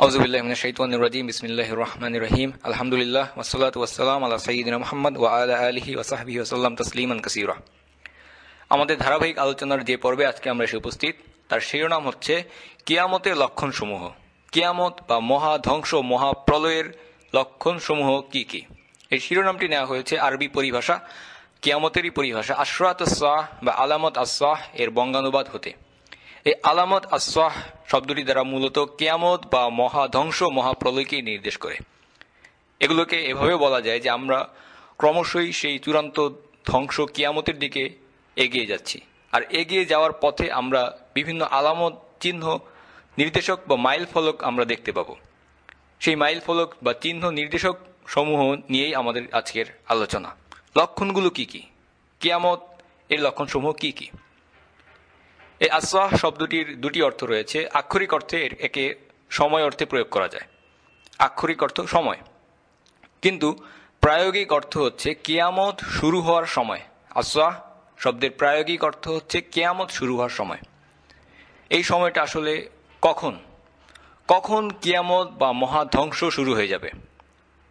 আউজুবিল্লাহ শাইতান রাজিম বিসমিল্লাহ রহমান রহিম। ওসাল্লাম তসলিমান কাসিরা। আমাদের ধারাবাহিক আলোচনার যে পর্বে আজকে আমরা এসে উপস্থিত, তার শিরোনাম হচ্ছে কিয়ামতের লক্ষণসমূহ। কিয়ামত বা মহা ধ্বংস মহাপ্রলয়ের লক্ষণসমূহ কি কি? এই শিরোনামটি নেওয়া হয়েছে আরবি পরিভাষা, কিয়ামতেরই পরিভাষা, আশরাত বা আলামত আসাহ এর বঙ্গানুবাদ হতে। এই আলামত আসাহ শব্দটি দ্বারা মূলত কেয়ামত বা মহাধ্বংস মহাপ্রলয়কে নির্দেশ করে। এগুলোকে এভাবে বলা যায় যে আমরা ক্রমশই সেই চূড়ান্ত ধ্বংস কিয়ামতের দিকে এগিয়ে যাচ্ছি। আর এগিয়ে যাওয়ার পথে আমরা বিভিন্ন আলামত চিহ্ন নির্দেশক বা মাইল ফলক আমরা দেখতে পাবো। সেই মাইল ফলক বা চিহ্ন নির্দেশক সমূহ নিয়েই আমাদের আজকের আলোচনা। লক্ষণগুলো কি কি? কিয়ামত এর লক্ষণসমূহ কি কি? এই আসাহ শব্দটির দুটি অর্থ রয়েছে। আক্ষরিক অর্থে একে সময় অর্থে প্রয়োগ করা যায়। আক্ষরিক অর্থ সময়। কিন্তু প্রায়োগিক অর্থ হচ্ছে কেয়ামত শুরু হওয়ার সময়। আসাহ শব্দের প্রায়োগিক অর্থ হচ্ছে কেয়ামত শুরু হওয়ার সময়। এই সময়টা আসলে কখন? কখন কিয়ামত বা মহা ধ্বংস শুরু হয়ে যাবে?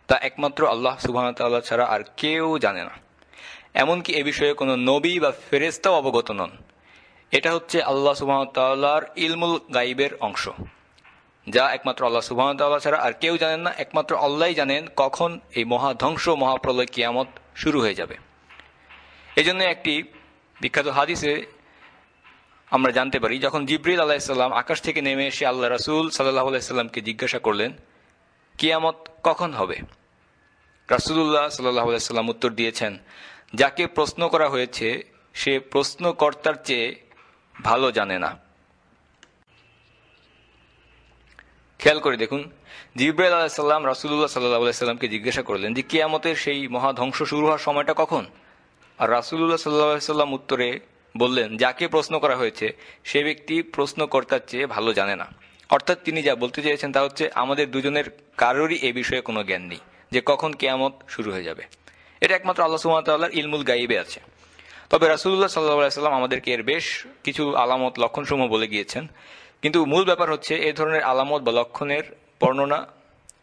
তা একমাত্র আল্লাহ সুবাহতাল্লাহ ছাড়া আর কেউ জানে না। এমনকি এ বিষয়ে কোনো নবী বা ফেরেস্তাও অবগত নন। এটা হচ্ছে আল্লাহ সুবাহতাল্লাহর ইলমুল গাইবের অংশ, যা একমাত্র আল্লাহ সুবাহতাল্লাহ ছাড়া আর কেউ জানেন না, একমাত্র আল্লাহ জানেন কখন এই মহাধ্বংস মহাপ্রলয় কিয়ামত শুরু হয়ে যাবে। এজন্য একটি বিখ্যাত হাদিসে আমরা জানতে পারি, যখন জিব্রিল আলাহিসাল্লাম আকাশ থেকে নেমে এসে আল্লাহ রাসুল সাল্লাহ আলাইসাল্লামকে জিজ্ঞাসা করলেন, কিয়ামত কখন হবে? রাসুল্লাহ সাল্লাহ আলাইসাল্লাম উত্তর দিয়েছেন, যাকে প্রশ্ন করা হয়েছে সে প্রশ্নকর্তার চেয়ে ভালো জানে না। খেয়াল করে দেখুন, জিব্রাইল আলাহিসাল্লাম রাসুল্লাহ সাল্লাহ আলাইসাল্লামকে জিজ্ঞাসা করলেন যে কিয়ামতের সেই মহাধ্বংস শুরু হওয়ার সময়টা কখন? আর রাসুল্লাহ সাল্লাহ সাল্লাম উত্তরে বললেন, যাকে প্রশ্ন করা হয়েছে, সে ব্যক্তি প্রশ্নকর্তার চেয়ে ভালো জানে না। অর্থাৎ তিনি যা বলতে চেয়েছেন তা হচ্ছে, আমাদের দুজনের কারোরই এ বিষয়ে কোনো জ্ঞান নেই যে কখন কেয়ামত শুরু হয়ে যাবে। এটা একমাত্র আল্লাহ সুমতাল্লাহর ইলমুল গাইবে আছে। তবে রাসুল্লাহ সাল্লাহ সাল্লাম আমাদেরকে এর বেশ কিছু আলামত, লক্ষণসমূহ বলে গিয়েছেন। কিন্তু মূল ব্যাপার হচ্ছে, এ ধরনের আলামত বা লক্ষণের বর্ণনা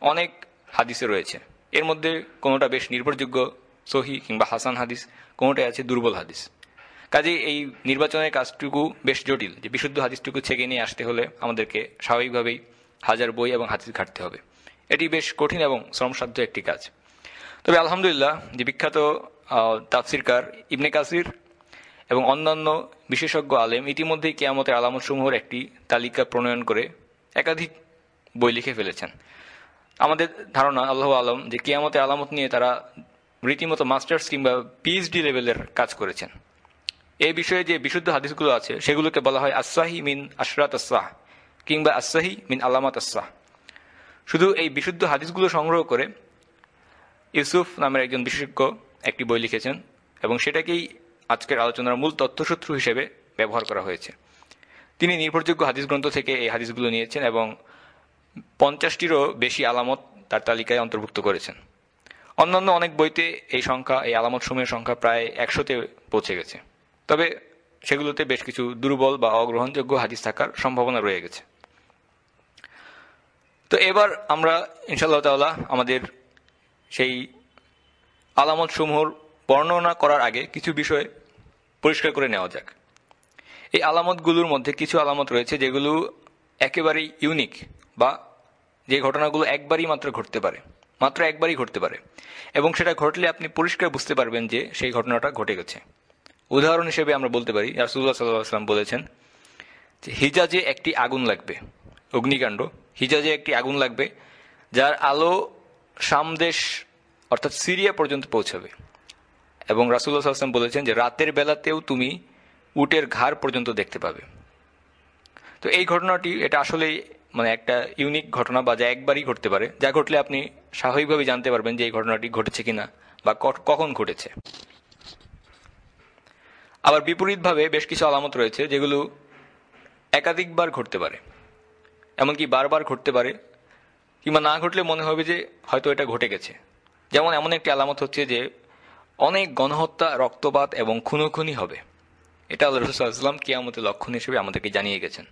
অনেক হাদিসে রয়েছে। এর মধ্যে কোনোটা বেশ নির্ভরযোগ্য, সহি কিংবা হাসান হাদিস, কোনোটাই আছে দুর্বল হাদিস। কাজে এই নির্বাচনের কাজটুকু বেশ জটিল, যে বিশুদ্ধ হাদিসটুকু ছেঁকে নিয়ে আসতে হলে আমাদেরকে স্বাভাবিকভাবেই হাজার বই এবং হাদিস ঘাটতে হবে। এটি বেশ কঠিন এবং শ্রমসাধ্য একটি কাজ। তবে আলহামদুলিল্লাহ, যে বিখ্যাত তাফসিরকার ইবনে কাসির এবং অন্যান্য বিশেষজ্ঞ আলেম ইতিমধ্যেই কেয়ামতের আলামতসমূহের একটি তালিকা প্রণয়ন করে একাধিক বই লিখে ফেলেছেন। আমাদের ধারণা, আল্লাহ আলম, যে কেয়ামতের আলামত নিয়ে তারা রীতিমতো মাস্টার্স কিংবা পিএইচডি লেভেলের কাজ করেছেন। এই বিষয়ে যে বিশুদ্ধ হাদিসগুলো আছে, সেগুলোকে বলা হয় আসাহি মিন আশরাত আসাহ কিংবা আসাহি মিন আলামাত আসাহ শুধু এই বিশুদ্ধ হাদিসগুলো সংগ্রহ করে ইউসুফ নামের একজন বিশেষজ্ঞ একটি বই লিখেছেন এবং সেটাকেই আজকের আলোচনার মূল তথ্যসূত্র হিসেবে ব্যবহার করা হয়েছে। তিনি নির্ভরযোগ্য হাদিস গ্রন্থ থেকে এই হাদিসগুলো নিয়েছেন এবং পঞ্চাশটিরও বেশি আলামত তার তালিকায় অন্তর্ভুক্ত করেছেন। অন্যান্য অনেক বইতে এই সংখ্যা, এই আলামত সময়ের সংখ্যা প্রায় একশোতে পৌঁছে গেছে। তবে সেগুলোতে বেশ কিছু দুর্বল বা অগ্রহণযোগ্য হাদিস থাকার সম্ভাবনা রয়ে গেছে। তো এবার আমরা ইনশাল্লাহ তাল্লাহ আমাদের সেই আলামত সমূহর বর্ণনা করার আগে কিছু বিষয় পরিষ্কার করে নেওয়া যাক। এই আলামতগুলোর মধ্যে কিছু আলামত রয়েছে যেগুলো একেবারেই ইউনিক বা যে ঘটনাগুলো একবারই মাত্র ঘটতে পারে, মাত্র একবারই ঘটতে পারে এবং সেটা ঘটলে আপনি পরিষ্কার বুঝতে পারবেন যে সেই ঘটনাটা ঘটে গেছে। উদাহরণ হিসেবে আমরা বলতে পারি রাসুল্লাহ সাল্লাম বলেছেন যে হিজাজে একটি আগুন লাগবে, অগ্নিকাণ্ড। হিজাজে একটি আগুন লাগবে, যার আলো সামদেশ অর্থাৎ সিরিয়া পর্যন্ত পৌঁছাবে। এবং রাসুল্লাহ আসলাম বলেছেন যে রাতের বেলাতেও তুমি উটের ঘাড় পর্যন্ত দেখতে পাবে। তো এই ঘটনাটি, এটা আসলেই মানে একটা ইউনিক ঘটনা বা যা একবারই ঘটতে পারে, যা ঘটলে আপনি স্বাভাবিকভাবে জানতে পারবেন যে এই ঘটনাটি ঘটেছে কিনা বা কখন ঘটেছে। আবার বিপরীতভাবে বেশ কিছু আলামত রয়েছে যেগুলো একাধিকবার ঘটতে পারে। এমনকি বারবার ঘটতে পারে, কিংবা না ঘটলে মনে হবে যে হয়তো এটা ঘটে গেছে। যেমন এমন একটি আলামত হচ্ছে যে, অনেক গণহত্যা, রক্তপাত এবং খুনোখুনি হবে। এটা আল্লাহ রসুল্লাহাম কিয়ামতের লক্ষণ হিসেবে আমাদেরকে জানিয়ে গেছেন।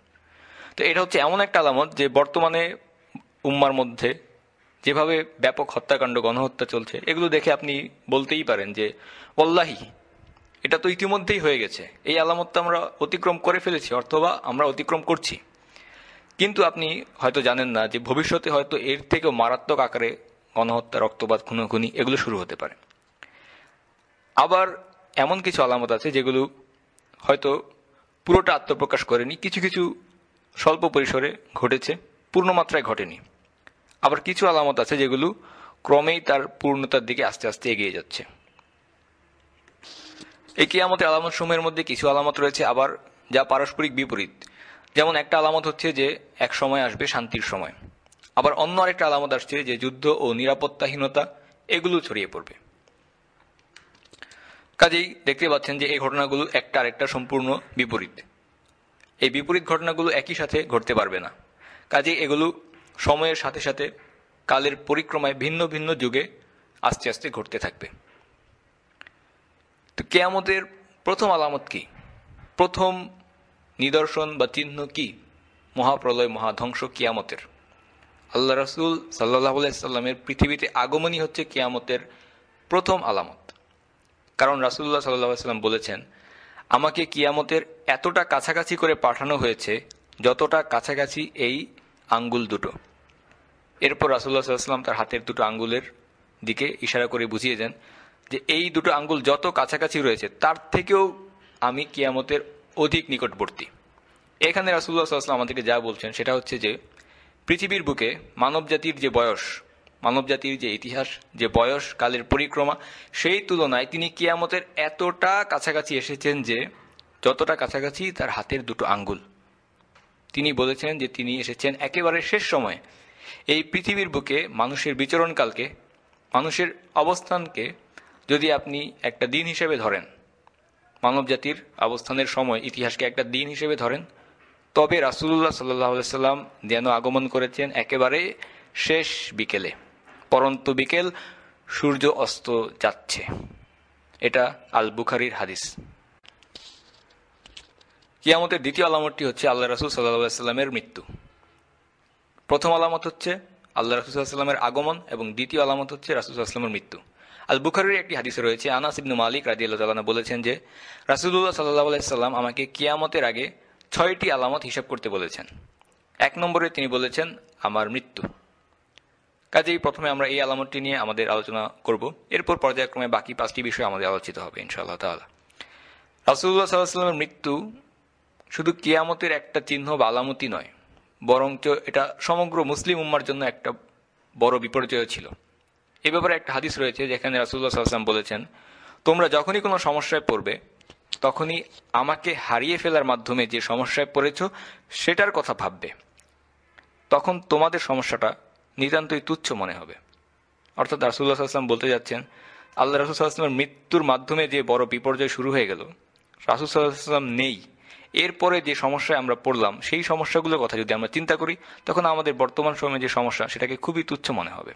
তো এটা হচ্ছে এমন একটা আলামত যে, বর্তমানে উম্মার মধ্যে যেভাবে ব্যাপক হত্যাকাণ্ড, গণহত্যা চলছে, এগুলো দেখে আপনি বলতেই পারেন যে ওল্লাহি এটা তো ইতিমধ্যেই হয়ে গেছে। এই আলামতটা আমরা অতিক্রম করে ফেলেছি, অথবা আমরা অতিক্রম করছি। কিন্তু আপনি হয়তো জানেন না যে, ভবিষ্যতে হয়তো এর থেকেও মারাত্মক আকারে গণহত্যা, রক্তপাত, খুনোখুনি এগুলো শুরু হতে পারে। আবার এমন কিছু আলামত আছে যেগুলো হয়তো পুরোটা আত্মপ্রকাশ করেনি, কিছু কিছু স্বল্প পরিসরে ঘটেছে, পূর্ণমাত্রায় ঘটেনি। আবার কিছু আলামত আছে যেগুলো ক্রমেই তার পূর্ণতার দিকে আস্তে আস্তে এগিয়ে যাচ্ছে। এই কিয়ামতের আলামত সময়ের মধ্যে কিছু আলামত রয়েছে, আবার যা পারস্পরিক বিপরীত। যেমন একটা আলামত হচ্ছে যে এক সময় আসবে শান্তির সময়। আবার অন্য আরেকটা আলামত আসছে যে যুদ্ধ ও নিরাপত্তাহীনতা এগুলো ছড়িয়ে পড়বে। কাজেই দেখতে পাচ্ছেন যে এই ঘটনাগুলো একটা আরেকটা সম্পূর্ণ বিপরীত। এই বিপরীত ঘটনাগুলো একই সাথে ঘটতে পারবে না। কাজেই এগুলো সময়ের সাথে সাথে কালের পরিক্রমায় ভিন্ন ভিন্ন যুগে আস্তে আস্তে ঘটতে থাকবে। তো কেয়ামতের প্রথম আলামত কি? প্রথম নিদর্শন বা চিহ্ন কি? মহাপ্রলয়, মহাধ্বংস কিয়ামতের। আল্লাহ রসুল সাল্লাহ সাল্লামের পৃথিবীতে আগমনই হচ্ছে কিয়ামতের প্রথম আলামত। কারণ রাসুল্লাহ সাল্লাহ সাল্লাম বলেছেন, আমাকে কিয়ামতের এতটা কাছাকাছি করে পাঠানো হয়েছে, যতটা কাছাকাছি এই আঙ্গুল দুটো। এরপর রাসুল্লাহ সাল্লাম তার হাতের দুটো আঙ্গুলের দিকে ইশারা করে বুঝিয়ে দেন যে এই দুটো আঙ্গুল যত কাছাকাছি রয়েছে, তার থেকেও আমি কিয়ামতের অধিক নিকটবর্তী। এখানে রাসুল্লাহ সাল্লাম আমাদেরকে যা বলছেন সেটা হচ্ছে যে পৃথিবীর বুকে মানব জাতির যে বয়স মানব জাতির যে ইতিহাস, যে বয়স, কালের পরিক্রমা, সেই তুলনায় তিনি কিয়ামতের এতটা কাছাকাছি এসেছেন যে যতটা কাছাকাছি তার হাতের দুটো আঙ্গুল। তিনি বলেছেন যে তিনি এসেছেন একেবারে শেষ সময়ে। এই পৃথিবীর বুকে মানুষের বিচরণকালকে, মানুষের অবস্থানকে যদি আপনি একটা দিন হিসেবে ধরেন মানব জাতির অবস্থানের সময় ইতিহাসকে একটা দিন হিসেবে ধরেন তবে রাসুল্লাহ সাল্লাহ সাল্লাম যেন আগমন করেছেন একেবারে শেষ বিকেলে, পরন্ত বিকেল সূর্য অস্ত যাচ্ছে। এটা আল বুখারির হাদিস। কিয়ামতের দ্বিতীয় আলামতটি হচ্ছে আল্লাহ রাসুল সাল্লাহ সাল্লামের মৃত্যু। প্রথম আলামত হচ্ছে আল্লাহ রাসুল সাল্লামের আগমন এবং দ্বিতীয় আলামত হচ্ছে রাসুল সাল্লামের মৃত্যু। আল বুখারির একটি হাদিসে রয়েছে, আনাস ইবনু মালিক রাজি আল্লাহ বলেছেন যে রাসুল্লাহ সাল্লাহ আলাইসাল্লাম আমাকে কিয়ামতের আগে ছয়টি আলামত হিসাব করতে বলেছেন। এক নম্বরে তিনি বলেছেন, আমার মৃত্যু। কাজেই প্রথমে আমরা এই আলামতটি নিয়ে আমাদের আলোচনা করব। এরপর পর্যায়ক্রমে বাকি পাঁচটি বিষয় আমাদের আলোচিত হবে, ইনশাআল্লাহ তালা রাসুল্লাহ সাল্লাহামের মৃত্যু শুধু কিয়ামতের একটা চিহ্ন বা আলামতি নয়, বরঞ্চ এটা সমগ্র মুসলিম উম্মার জন্য একটা বড় বিপর্যয় ছিল। এ ব্যাপারে একটা হাদিস রয়েছে, যেখানে রাসুল্লাহ সাল্লাম বলেছেন, তোমরা যখনই কোনো সমস্যায় পড়বে তখনই আমাকে হারিয়ে ফেলার মাধ্যমে যে সমস্যায় পড়েছ, সেটার কথা ভাববে। তখন তোমাদের সমস্যাটা নিতান্তই তুচ্ছ মনে হবে। অর্থাৎ রাসুল্লাহ আসলাম বলতে যাচ্ছেন, আল্লাহ রাসুল সাল্লাহামের মৃত্যুর মাধ্যমে যে বড় বিপর্যয় শুরু হয়ে গেল, রাসুল সাল্লাহাম নেই। এরপরে যে সমস্যায় আমরা পড়লাম, সেই সমস্যাগুলোর কথা যদি আমরা চিন্তা করি, তখন আমাদের বর্তমান সময়ে যে সমস্যা, সেটাকে খুবই তুচ্ছ মনে হবে।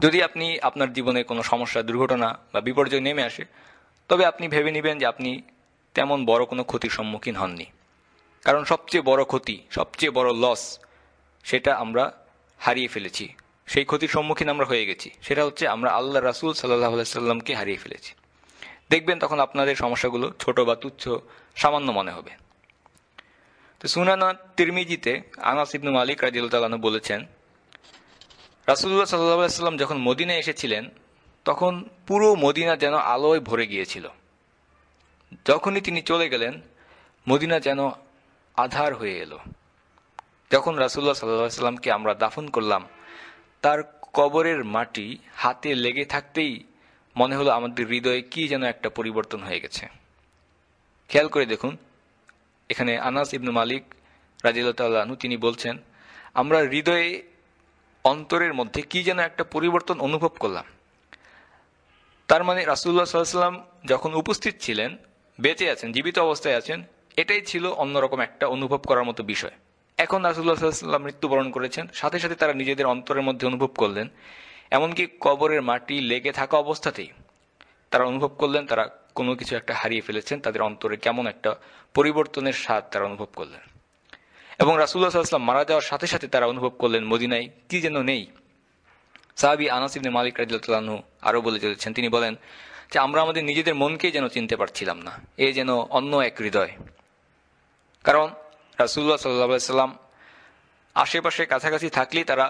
যদি আপনি আপনার জীবনে কোনো সমস্যা, দুর্ঘটনা বা বিপর্যয় নেমে আসে তবে আপনি ভেবে নেবেন যে আপনি তেমন বড় কোনো ক্ষতির সম্মুখীন হননি। কারণ সবচেয়ে বড় ক্ষতি, সবচেয়ে বড় লস সেটা আমরা হারিয়ে ফেলেছি। সেই ক্ষতির সম্মুখীন আমরা হয়ে গেছি। সেটা হচ্ছে আমরা আল্লাহ রাসুল সাল্লাহ সাল্লামকে হারিয়ে ফেলেছি। দেখবেন তখন আপনাদের সমস্যাগুলো ছোট বা তুচ্ছ, সামান্য মনে হবে। তো সুনানা তিরমিজিতে আনাস ইবনু মালিক রাজিউল্লাহ বলেছেন রাসুল্লাহ সাল্লাহ সাল্লাম যখন মদিনায় এসেছিলেন তখন পুরো মদিনা যেন আলোয় ভরে গিয়েছিল। যখনই তিনি চলে গেলেন, মদিনা যেন আধার হয়ে এলো। যখন রাসুল্লাহ সাল্লাহ সাল্লামকে আমরা দাফন করলাম, তার কবরের মাটি হাতে লেগে থাকতেই মনে হলো আমাদের হৃদয়ে কি যেন একটা পরিবর্তন হয়ে গেছে। খেয়াল করে দেখুন, এখানে আনাস ইবনু মালিক রাজিউল্লাহনু তিনি বলছেন, আমরা হৃদয়ে অন্তরের মধ্যে কি যেন একটা পরিবর্তন অনুভব করলাম। তার মানে রাসুল্লাহ সাল্লাম যখন উপস্থিত ছিলেন, বেঁচে আছেন, জীবিত অবস্থায় আছেন, এটাই ছিল অন্যরকম একটা অনুভব করার মতো বিষয়। এখন রাসুল্লাহ সাল্লাম মৃত্যুবরণ করেছেন, সাথে সাথে তারা নিজেদের অন্তরের মধ্যে অনুভব করলেন, এমনকি কবরের মাটি লেগে থাকা অবস্থাতেই তারা অনুভব করলেন, তারা কোনো কিছু একটা হারিয়ে ফেলেছেন, তাদের অন্তরে কেমন একটা পরিবর্তনের স্বাদ তারা অনুভব করলেন। এবং রাসুল্লাহ সাল্লাম মারা যাওয়ার সাথে সাথে তারা অনুভব করলেন, মদিনায় কি যেন নেই। সাহাবি আনাস ইবনে মালিক রাজিউল্লাহু আরও বলে চলেছেন, তিনি বলেন যে, আমরা আমাদের নিজেদের মনকেই যেন চিনতে পারছিলাম না, এ যেন অন্য এক হৃদয়। কারণ রাসুল্লাহ সাল্লাহ সাল্লাম আশেপাশে কাছাকাছি থাকলেই তারা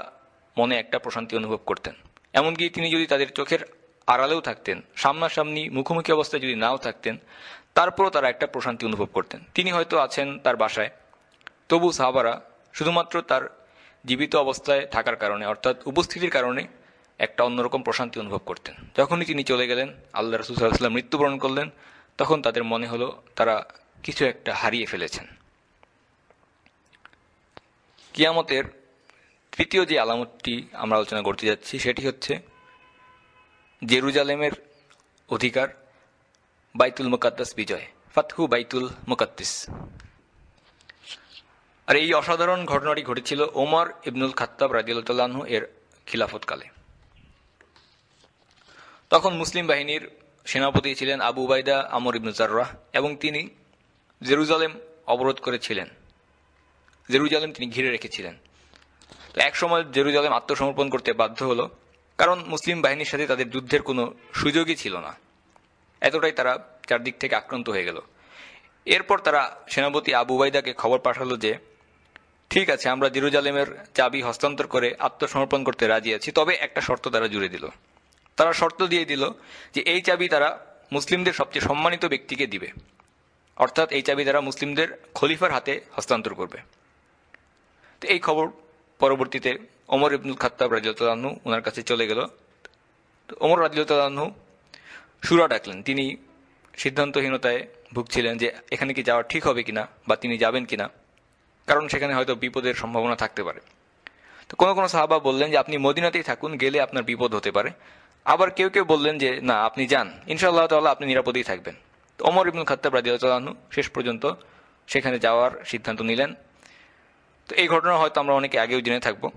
মনে একটা প্রশান্তি অনুভব করতেন। এমনকি তিনি যদি তাদের চোখের আড়ালেও থাকতেন, সামনাসামনি মুখোমুখি অবস্থায় যদি নাও থাকতেন, তারপরও তারা একটা প্রশান্তি অনুভব করতেন। তিনি হয়তো আছেন তার বাসায়, তবু সাহাবারা শুধুমাত্র তার জীবিত অবস্থায় থাকার কারণে, অর্থাৎ উপস্থিতির কারণে একটা অন্যরকম প্রশান্তি অনুভব করতেন। যখনই তিনি চলে গেলেন, আল্লাহ রসুল সাল্লাম মৃত্যুবরণ করলেন, তখন তাদের মনে হলো তারা কিছু একটা হারিয়ে ফেলেছেন। কিয়ামতের তৃতীয় যে আলামতটি আমরা আলোচনা করতে যাচ্ছি, সেটি হচ্ছে জেরুজালেমের অধিকার, বাইতুল মুকাদ্দাস বিজয়, ফাতহু বাইতুল মুকাদ্দিস। আর এই অসাধারণ ঘটনাটি ঘটেছিল ওমর ইবনুল খাত্তাব রাজিউল্লাহ এর খিলাফতকালে। তখন মুসলিম বাহিনীর সেনাপতি ছিলেন আবু উবাইদা আমর ইবনুজার্রাহ এবং তিনি জেরুজালেম অবরোধ করেছিলেন। জেরুজালেম তিনি ঘিরে রেখেছিলেন। একসময় জেরুজালেম আত্মসমর্পণ করতে বাধ্য হলো, কারণ মুসলিম বাহিনীর সাথে তাদের যুদ্ধের কোনো সুযোগই ছিল না। এতটাই তারা চারদিক থেকে আক্রান্ত হয়ে গেল। এরপর তারা সেনাপতি আবু উবাইদাকে খবর পাঠালো যে ঠিক আছে, আমরা জেরুজালেমের চাবি হস্তান্তর করে আত্মসমর্পণ করতে রাজি আছি, তবে একটা শর্ত তারা জুড়ে দিল। তারা শর্ত দিয়ে দিল যে এই চাবি তারা মুসলিমদের সবচেয়ে সম্মানিত ব্যক্তিকে দিবে। অর্থাৎ এই চাবি তারা মুসলিমদের খলিফার হাতে হস্তান্তর করবে। তো এই খবর পরবর্তীতে ওমর ইবনুল খাত্তাব রাজিউল্লাহু ওনার কাছে চলে গেল। ওমর রাজিউল্লাহু সুরা ডাকলেন। তিনি সিদ্ধান্তহীনতায় ভুগছিলেন যে এখানে কি যাওয়া ঠিক হবে কিনা বা তিনি যাবেন কিনা। কারণ সেখানে হয়তো বিপদের সম্ভাবনা থাকতে পারে। তো কোনো কোনো সাহাবা বললেন যে, আপনি মদিনাতেই থাকুন, গেলে আপনার বিপদ হতে পারে। আবার কেউ কেউ বললেন যে, না, আপনি যান। ইনশাআল্লাহ তাল্লাহ আপনি নিরাপদেই থাকবেন। তো অমর ইবনুল খাত্তাব রাজিউল্লাহু শেষ পর্যন্ত সেখানে যাওয়ার সিদ্ধান্ত নিলেন। তো এই ঘটনা হয়তো আমরা অনেকে আগেও জেনে থাকব।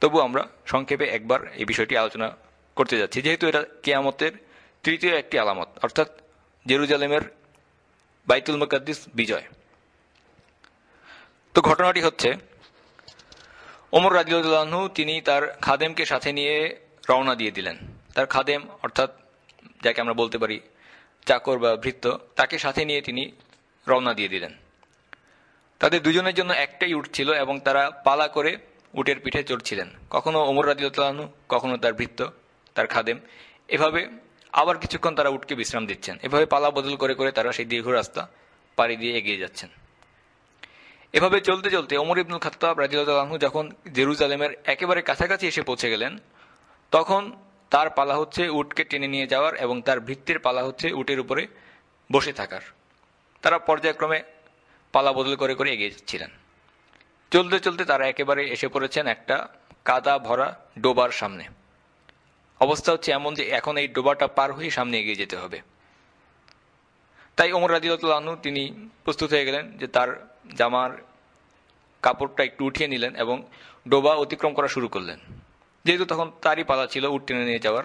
তবু আমরা সংক্ষেপে একবার এই বিষয়টি আলোচনা করতে যাচ্ছি। যেহেতু এটা কেয়ামতের তৃতীয় একটি আলামত, অর্থাৎ জেরুজালেমের বাইতুল মুকাদ্দিস বিজয়। তো ঘটনাটি হচ্ছে, ওমর রাজিউল্লাহু তিনি তার খাদেমকে সাথে নিয়ে রওনা দিয়ে দিলেন। তার খাদেম, অর্থাৎ যাকে আমরা বলতে পারি চাকর বা ভৃত্য, তাকে সাথে নিয়ে তিনি রওনা দিয়ে দিলেন। তাদের দুজনের জন্য একটাই উট ছিল এবং তারা পালা করে উটের পিঠে চড়ছিলেন। কখনো ওমর রাজিউল্লাহনু কখনো তার ভৃত্য, তার খাদেম। এভাবে আবার কিছুক্ষণ তারা উটকে বিশ্রাম দিচ্ছেন। এভাবে পালা বদল করে করে তারা সেই দীর্ঘ রাস্তা পাড়ি দিয়ে এগিয়ে যাচ্ছেন। এভাবে চলতে চলতে ওমর ইবনুল খাত্তাব রাজিউল্লাহু যখন জেরুজালেমের একেবারে কাছাকাছি এসে পৌঁছে গেলেন, তখন তার পালা হচ্ছে উটকে টেনে নিয়ে যাওয়ার এবং তার ভিত্তির পালা হচ্ছে উটের উপরে বসে থাকার। তারা পর্যায়ক্রমে পালা বদল করে করে এগিয়ে যাচ্ছিলেন। চলতে চলতে তারা একেবারে এসে পড়েছেন একটা কাদা ভরা ডোবার সামনে। অবস্থা হচ্ছে এমন যে এখন এই ডোবাটা পার হয়ে সামনে এগিয়ে যেতে হবে। তাই ওমর রাজিউল্লাহনু তিনি প্রস্তুত হয়ে গেলেন যে তার জামার কাপড়টা একটু উঠিয়ে নিলেন এবং ডোবা অতিক্রম করা শুরু করলেন। যেহেতু তখন তারই পালা ছিল উঠ টেনে নিয়ে যাওয়ার।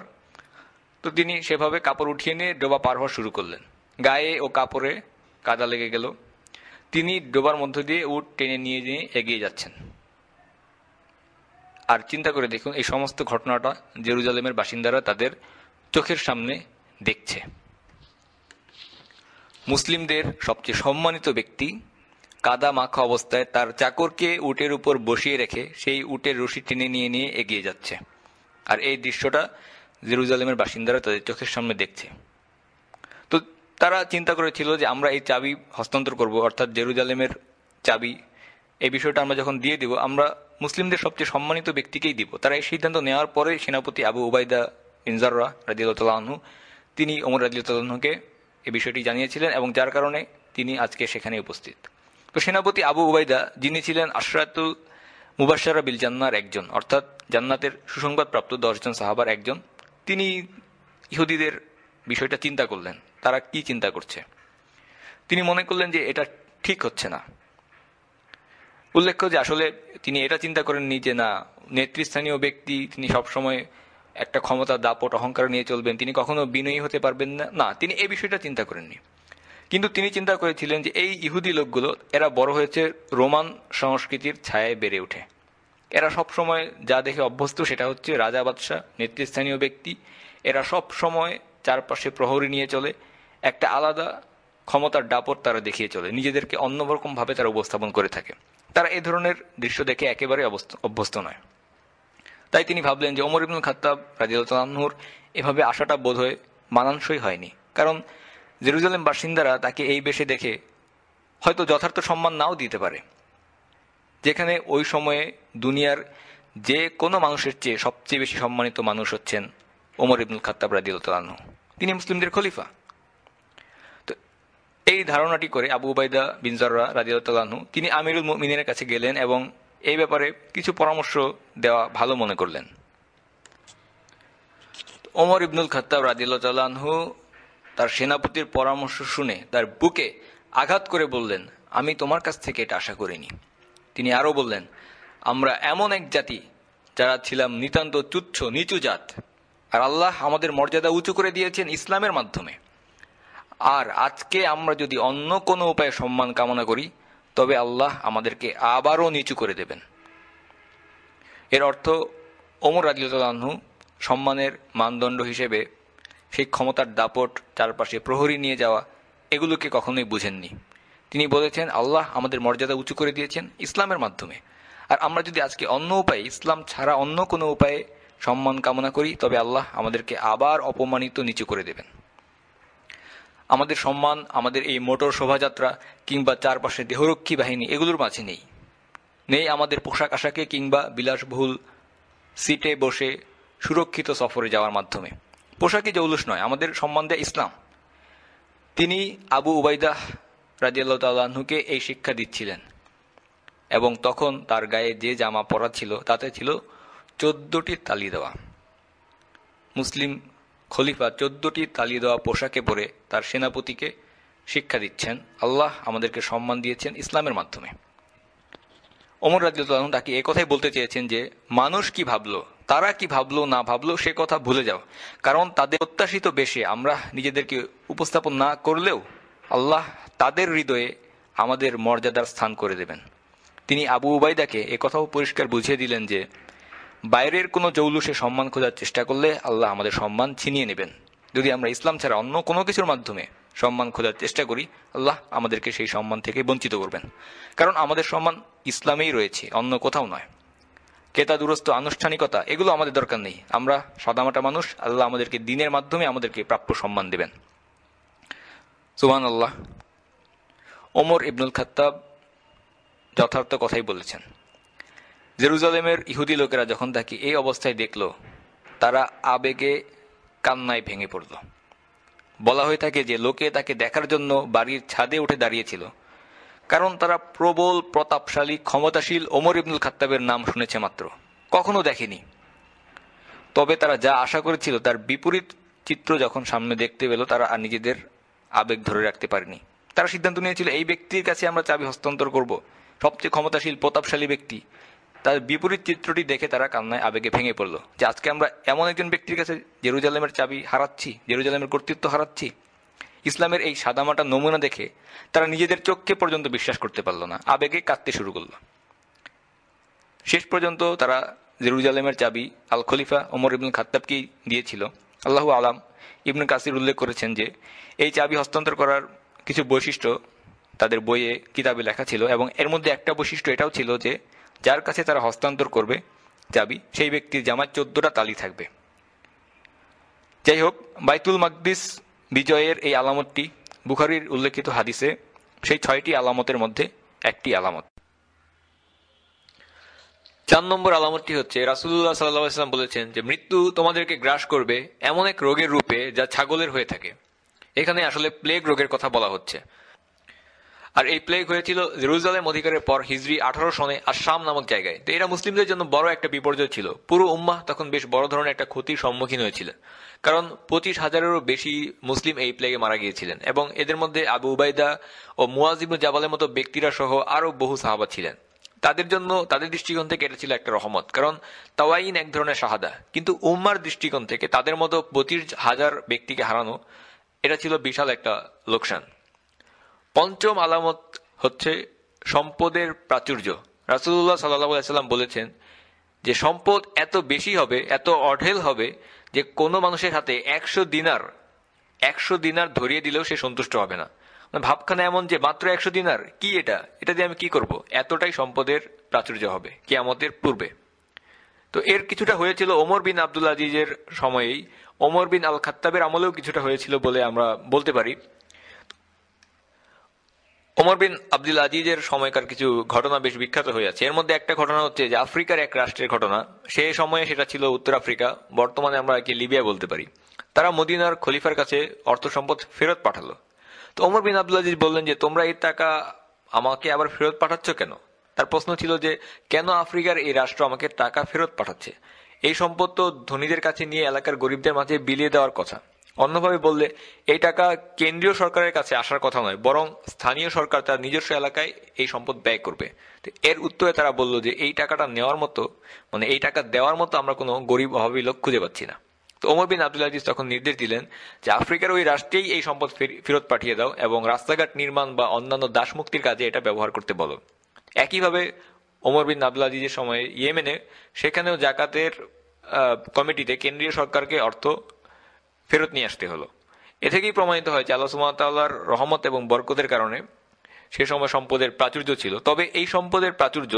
তো তিনি সেভাবে কাপড় উঠিয়ে নিয়ে ডোবা পার হওয়া শুরু করলেন। গায়ে ও কাপড়ে কাদা লেগে গেল। তিনি ডোবার মধ্য দিয়ে উট টেনে নিয়ে নিয়ে এগিয়ে যাচ্ছেন। আর চিন্তা করে দেখুন, এই সমস্ত ঘটনাটা জেরুজালেমের বাসিন্দারা তাদের চোখের সামনে দেখছে। মুসলিমদের সবচেয়ে সম্মানিত ব্যক্তি কাদা মাখা অবস্থায় তার চাকরকে উটের উপর বসিয়ে রেখে সেই উটের রশি টেনে নিয়ে নিয়ে এগিয়ে যাচ্ছে। আর এই দৃশ্যটা জেরুজালেমের বাসিন্দারা তাদের চোখের সামনে দেখছে। তো তারা চিন্তা করেছিল যে আমরা এই চাবি হস্তান্তর করব, অর্থাৎ জেরুজালেমের চাবি। এই বিষয়টা আমরা যখন দিয়ে দিব, আমরা মুসলিমদের সবচেয়ে সম্মানিত ব্যক্তিকেই দিব। তারা এই সিদ্ধান্ত নেওয়ার পরে সেনাপতি আবু উবাইদা ইনজাররা রাজিউল্লাহনু তিনি ওমর রাজিউল্লাহকে এই বিষয়টি জানিয়েছিলেন এবং যার কারণে তিনি আজকে সেখানে উপস্থিত। তো সেনাপতি আবু উবাইদা, যিনি ছিলেন আশরাতুল মুবাসারা বিল জান্নার একজন, অর্থাৎ জান্নাতের সুসংবাদপ্রাপ্ত দশজন সাহাবার একজন, তিনি ইহুদিদের বিষয়টা চিন্তা করলেন, তারা কি চিন্তা করছে? তিনি মনে করলেন যে এটা ঠিক হচ্ছে না। উল্লেখ্য যে আসলে তিনি এটা চিন্তা করেননি যে না, নেতৃস্থানীয় ব্যক্তি, তিনি সবসময় একটা ক্ষমতা, দাপট, অহংকার নিয়ে চলবেন। তিনি কখনো বিনয়ী হতে পারবেন না। না, তিনি এই বিষয়টা চিন্তা করেননি। কিন্তু তিনি চিন্তা করেছিলেন যে এই ইহুদি লোকগুলো, এরা বড় হয়েছে রোমান সংস্কৃতির ছায়ায় বেড়ে ওঠে। এরা সব সময় যা দেখে অভ্যস্ত, সেটা হচ্ছে রাজা, বাদশাহ, নেতৃস্থানীয় ব্যক্তি। এরা সব সময় চারপাশে প্রহরী নিয়ে চলে। একটা আলাদা ক্ষমতার ডাপট তারা দেখিয়ে চলে। নিজেদেরকে অন্যরকম ভাবে তারা উপস্থাপন করে থাকে। তারা এ ধরনের দৃশ্য দেখে একেবারে অভ্যস্ত নয়। তাই তিনি ভাবলেন যে ওমর ইবনুল খাত্তাব রাজিউল্লাহর এভাবে আসাটা বোধ হয়ে মানানসই হয়নি। কারণ জেরুজালেম বাসিন্দারা তাকে এই বেশে দেখে হয়তো যথার্থ সম্মান নাও দিতে পারে। যেখানে ওই সময়ে দুনিয়ার যে কোনো মানুষের চেয়ে সবচেয়ে বেশি সম্মানিত মানুষ হচ্ছেন ওমর ইবনুল খাত্তাব রাজিউল্লাহ তিনি মুসলিমদের খলিফা। তো এই ধারণাটি করে আবু উবাইদা বিনজাররা রাজিউল্লাহু তিনি আমিরুল মিনের কাছে গেলেন এবং এই ব্যাপারে কিছু পরামর্শ দেওয়া ভালো মনে করলেন। ওমর ইবনুল খাত্তাব রাজিউল্লাহু তার সেনাপতির পরামর্শ শুনে তার বুকে আঘাত করে বললেন, আমি তোমার কাছ থেকে এটা আশা করিনি। তিনি আরও বললেন, আমরা এমন এক জাতি, যারা ছিলাম নিতান্ত তুচ্ছ, নিচু জাত, আর আল্লাহ আমাদের মর্যাদা উঁচু করে দিয়েছেন ইসলামের মাধ্যমে। আর আজকে আমরা যদি অন্য কোনো উপায়ে সম্মান কামনা করি তবে আল্লাহ আমাদেরকে আবারও নিচু করে দেবেন। এর অর্থ ওমর রাজিউল্লাহু সম্মানের মানদণ্ড হিসেবে সেই ক্ষমতার দাপট, চারপাশে প্রহরী নিয়ে যাওয়া, এগুলোকে কখনোই বুঝেননি। তিনি বলেছেন, আল্লাহ আমাদের মর্যাদা উঁচু করে দিয়েছেন ইসলামের মাধ্যমে। আর আমরা যদি আজকে অন্য উপায়ে, ইসলাম ছাড়া অন্য কোনো উপায়ে সম্মান কামনা করি, তবে আল্লাহ আমাদেরকে আবার অপমানিত নিচু করে দেবেন। আমাদের সম্মান, আমাদের এই মোটর শোভাযাত্রা কিংবা চারপাশে দেহরক্ষী বাহিনী, এগুলোর মাঝে নেই। নেই আমাদের পোশাক আশাকে কিংবা বিলাসবহুল সিটে বসে সুরক্ষিত সফরে যাওয়ার মাধ্যমে। পোশাকই জৌলুস নয়, আমাদের সম্মান দেয় ইসলাম। তিনি আবু উবাইদাহ রাজিয়াল্লাহ তাল্লাহ্নকে এই শিক্ষা দিচ্ছিলেন এবং তখন তার গায়ে যে জামা পরা ছিল, তাতে ছিল চোদ্দটি তালি দেওয়া। মুসলিম খলিফা চোদ্দটি তালি দেওয়া পোশাকে পরে তার সেনাপতিকে শিক্ষা দিচ্ছেন। আল্লাহ আমাদেরকে সম্মান দিয়েছেন ইসলামের মাধ্যমে। ওমর রাজিউল্লাহ তাকে কথাই বলতে চেয়েছেন যে, মানুষ কি ভাবলো, তারা কি ভাবলো, না ভাবলো, সে কথা ভুলে যাও। কারণ তাদের প্রত্যাশিত বেশে আমরা নিজেদেরকে উপস্থাপন না করলেও আল্লাহ তাদের হৃদয়ে আমাদের মর্যাদার স্থান করে দেবেন। তিনি আবু উবাইদাকে একথাও পরিষ্কার বুঝিয়ে দিলেন যে বাইরের কোনো জৌলুসে সম্মান খোঁজার চেষ্টা করলে আল্লাহ আমাদের সম্মান ছিনিয়ে নেবেন। যদি আমরা ইসলাম ছাড়া অন্য কোনো কিছুর মাধ্যমে সম্মান খোঁজার চেষ্টা করি, আল্লাহ আমাদেরকে সেই সম্মান থেকে বঞ্চিত করবেন। কারণ আমাদের সম্মান ইসলামেই রয়েছে, অন্য কোথাও নয়। কেতা দুরস্ত, আনুষ্ঠানিকতা, এগুলো আমাদের দরকার নেই। আমরা সাদামাটা মানুষ, আল্লাহ আমাদেরকে দিনের মাধ্যমে আমাদেরকে প্রাপ্য সম্মান দেবেন। সুবান আল্লাহ ওমর ইবনুল খাত্তাব যথার্থ কথাই বলেছেন জেরুজালেমের ইহুদি লোকেরা যখন তাকে এই অবস্থায় দেখল, তারা আবেগে কান্নায় ভেঙে পড়ল। বলা হয়ে থাকে যে লোকে তাকে দেখার জন্য বাড়ির ছাদে উঠে দাঁড়িয়েছিল, কারণ তারা প্রবল, প্রতাপশালী, ক্ষমতাশীল ওমর ইবনুল খাত্তাবের নাম শুনেছে মাত্র, কখনো দেখেনি। তবে তারা যা আশা করেছিল তার বিপরীত চিত্র যখন সামনে দেখতে পেল, তারা আর নিজেদের আবেগ ধরে রাখতে পারেনি। তারা সিদ্ধান্ত নিয়েছিল, এই ব্যক্তির কাছে আমরা চাবি হস্তান্তর করব। সবচেয়ে ক্ষমতাশীল, প্রতাপশালী ব্যক্তি তার বিপরীত চিত্রটি দেখে তারা কান্নায় আবেগে ভেঙে পড়ল যে আজকে আমরা এমন একজন ব্যক্তির কাছে জেরুজালেমের চাবি হারাচ্ছি, জেরুজালেমের কর্তৃত্ব হারাচ্ছি। ইসলামের এই সাদামাটা নমুনা দেখে তারা নিজেদের চোখকে পর্যন্ত বিশ্বাস করতে পারল না, আবেগে কাঁদতে শুরু করল। শেষ পর্যন্ত তারা জেরুজালেমের চাবি আল খলিফা ওমর ইবনুল খাত্তাবকেই দিয়েছিল। আল্লাহ আলাম ইবনুল কাসির উল্লেখ করেছেন যে এই চাবি হস্তান্তর করার কিছু বৈশিষ্ট্য তাদের বইয়ে কিতাবে লেখা ছিল এবং এর মধ্যে একটা বৈশিষ্ট্য এটাও ছিল যে যার কাছে তারা হস্তান্তর করবে চাবি, সেই ব্যক্তির জামার চোদ্দটা তালি থাকবে। যাই হোক, বাইতুল মাকদিস বিজয়ের এই আলামতটি বুখারির উল্লেখিত হাদিসে সেই ছয়টি আলামতের মধ্যে একটি আলামত। চার নম্বর আলামতটি হচ্ছে রাসুল্লাহ সাল্লাম বলেছেন যে, মৃত্যু তোমাদেরকে গ্রাস করবে এমন এক রোগের রূপে যা ছাগলের হয়ে থাকে। এখানে আসলে প্লেগ রোগের কথা বলা হচ্ছে। আর এই প্লেগ হয়েছিল জেরুজালেম অধিকারের পর হিজরি আঠারো সনে আসাম নামক জায়গায়। তো এরা মুসলিমদের জন্য বড় একটা বিপর্যয় ছিল। পুরো উম্মাহ তখন বেশ বড় ধরনের একটা ক্ষতির সম্মুখীন হয়েছিল। কারণ পঁচিশ হাজারেরও বেশি মুসলিম এই প্লেগে মারা গিয়েছিলেন এবং এদের মধ্যে আবু উবাইদা ও মুয়াজিবুল জাবালের মতো ব্যক্তিরা সহ আরও বহু সাহাবা ছিলেন। তাদের জন্য, তাদের দৃষ্টিকোণ থেকে এটা ছিল একটা রহমত, কারণ তাওয়াইন এক ধরনের শাহাদা। কিন্তু উম্মার দৃষ্টিকোণ থেকে তাদের মতো পঁচিশ হাজার ব্যক্তিকে হারানো, এটা ছিল বিশাল একটা লোকসান। পঞ্চম আলামত হচ্ছে সম্পদের প্রাচুর্য। রাসুল্লাহ সাল্লাম বলেছেন যে সম্পদ এত বেশি হবে, এত অঢেল হবে যে কোনো মানুষের হাতে একশো দিনার একশো দিনার ধরিয়ে দিলেও সে সন্তুষ্ট হবে না। মানে ভাবখানা এমন যে মাত্র একশো দিনার, কি এটা? এটা দিয়ে আমি কি করব? এতটাই সম্পদের প্রাচুর্য হবে কেয়ামতের পূর্বে। তো এর কিছুটা হয়েছিল ওমর বিন আব্দুল আজিজের সময়েই। ওমর বিন আল খাত্তাবের আমলেও কিছুটা হয়েছিল বলে আমরা বলতে পারি। ওমর বিন আব্দুল আজিজের সময়কার কিছু ঘটনা বেশ বিখ্যাত হয়ে আছে। এর মধ্যে একটা ঘটনা হচ্ছে যে আফ্রিকার এক রাষ্ট্রের ঘটনা। সে সময়ে সেটা ছিল উত্তর আফ্রিকা, বর্তমানে আমরা একে লিবিয়া বলতে পারি। তারা মদিনার খলিফার কাছে অর্থ সম্পদ ফেরত পাঠালো। তো ওমর বিন আব্দুল আজিজ বললেন যে, তোমরা এই টাকা আমাকে আবার ফেরত পাঠাচ্ছ কেন? তার প্রশ্ন ছিল যে, কেন আফ্রিকার এই রাষ্ট্র আমাকে টাকা ফেরত পাঠাচ্ছে? এই সম্পদ তো ধনীদের কাছে নিয়ে এলাকার গরিবদের মাঝে বিলিয়ে দেওয়ার কথা। অন্যভাবে বললে, এই টাকা কেন্দ্রীয় সরকারের কাছে আসার কথা নয়, বরং স্থানীয় সরকার তার নিজস্ব এলাকায় এই সম্পদ ব্যয় করবে। তো এর উত্তরে তারা বলল যে, এই টাকাটা নেওয়ার মতো মানে এই টাকা দেওয়ার মতো আমরা কোনো গরিব অভাবী লোক খুঁজে পাচ্ছি না। তো ওমর বিন আব্দুল আজিজ তখন নির্দেশ দিলেন যে, আফ্রিকার ওই রাষ্ট্রেই এই সম্পদ ফেরত পাঠিয়ে দাও এবং রাস্তাঘাট নির্মাণ বা অন্যান্য দাসমুক্তির কাজে এটা ব্যবহার করতে বলো। একইভাবে ওমর বিন আব্দুল আজিজের সময় ইয়েমেনে, সেখানেও জাকাতের কমিটিতে কেন্দ্রীয় সরকারকে অর্থ ফেরত নিয়ে আসতে হলো। এ থেকেই প্রমাণিত হয় যে আল্লাহ সুমাতাল্লাহর রহমত এবং বরকতের কারণে সে সময় সম্পদের প্রাচুর্য ছিল। তবে এই সম্পদের প্রাচুর্য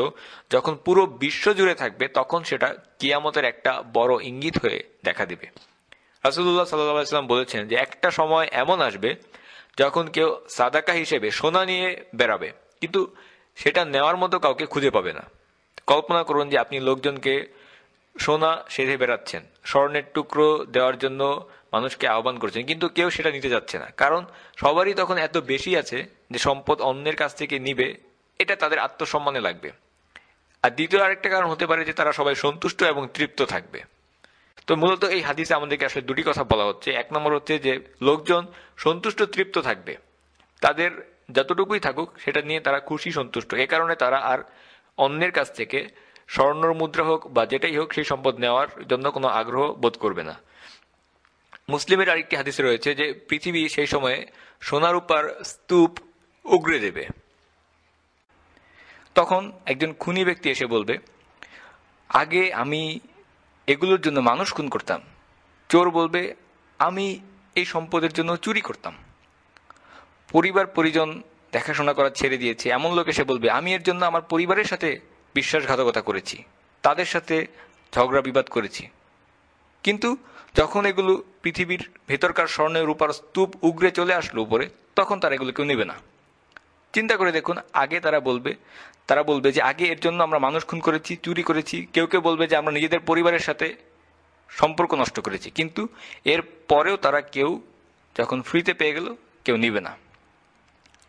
যখন পুরো বিশ্ব জুড়ে থাকবে, তখন সেটা কিয়ামতের একটা বড় ইঙ্গিত হয়ে দেখা দিবে। রাসুল্লাহ সাল্লাম বলেছেন যে একটা সময় এমন আসবে যখন কেউ সাদাকা হিসেবে সোনা নিয়ে বেরাবে কিন্তু সেটা নেওয়ার মতো কাউকে খুঁজে পাবে না। কল্পনা করুন যে আপনি লোকজনকে সোনা সেধে বেড়াচ্ছেন। স্বর্ণের টুকরো দেওয়ার জন্য মানুষকে আহ্বান করছেন, কিন্তু কেউ সেটা নিতে যাচ্ছে না। কারণ সবারই তখন এত বেশি আছে যে সম্পদ অন্যের কাছ থেকে নিবে, এটা তাদের আত্মসম্মানে লাগবে। আর দ্বিতীয় আরেকটা কারণ হতে পারে যে তারা সবাই সন্তুষ্ট এবং তৃপ্ত থাকবে। তো মূলত এই হাদিসে আমাদেরকে আসলে দুটি কথা বলা হচ্ছে। এক নম্বর হচ্ছে যে লোকজন সন্তুষ্ট, তৃপ্ত থাকবে। তাদের যতটুকুই থাকুক, সেটা নিয়ে তারা খুশি, সন্তুষ্ট। এ কারণে তারা আর অন্যের কাছ থেকে স্বর্ণর মুদ্রা হোক বা যেটাই হোক, সেই সম্পদ নেওয়ার জন্য কোনো আগ্রহ বোধ করবে না। মুসলিমের আরেকটি হাদিসে রয়েছে যে পৃথিবী সেই সময়ে সোনার উপর স্তূপ উগড়ে দেবে। তখন একজন খুনি ব্যক্তি এসে বলবে, আগে আমি এগুলোর জন্য মানুষ খুন করতাম। চোর বলবে, আমি এই সম্পদের জন্য চুরি করতাম। পরিবার পরিজন দেখাশোনা করা ছেড়ে দিয়েছে। এমন লোক এসে বলবে, আমি এর জন্য আমার পরিবারের সাথে বিশ্বাসঘাতকতা করেছি। তাদের সাথে ঝগড়া বিবাদ করেছি। কিন্তু যখন এগুলো পৃথিবীর ভেতরকার স্বর্ণের রূপার স্তূপ উগরে চলে আসলো উপরে, তখন তারা এগুলো কেউ নেবে না। চিন্তা করে দেখুন, আগে তারা বলবে তারা বলবে যে আগে এর জন্য আমরা মানুষ খুন করেছি, চুরি করেছি, কেউ কেউ বলবে যে আমরা নিজেদের পরিবারের সাথে সম্পর্ক নষ্ট করেছি। কিন্তু এর পরেও তারা কেউ যখন ফ্রিতে পেয়ে গেল, কেউ নিবে না।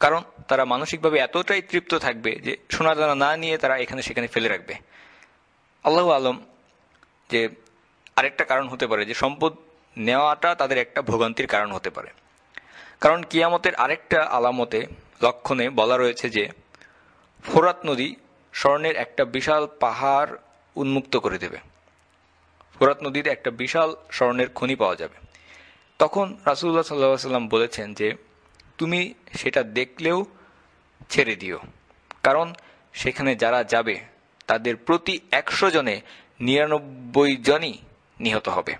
কারণ তারা মানসিকভাবে এতটাই তৃপ্ত থাকবে যে সোনা দানা না নিয়ে তারা এখানে সেখানে ফেলে রাখবে। আল্লাহ আলম যে আরেকটা কারণ হতে পারে যে সম্পদ নেওয়াটা তাদের একটা ভোগান্তির কারণ হতে পারে। কারণ কিয়ামতের আরেকটা আলামতে লক্ষণে বলা রয়েছে যে, ফোরাত নদী স্বর্ণের একটা বিশাল পাহাড় উন্মুক্ত করে দেবে। ফোরাত নদীতে একটা বিশাল স্বর্ণের খনি পাওয়া যাবে। তখন রাসুল্লাহ সাল্লাহ সাল্লাম বলেছেন যে, তুমি সেটা দেখলেও ছেড়ে দিও। কারণ সেখানে যারা যাবে, তাদের প্রতি একশো জনে নিরানব্বই জনই নিহত হবে।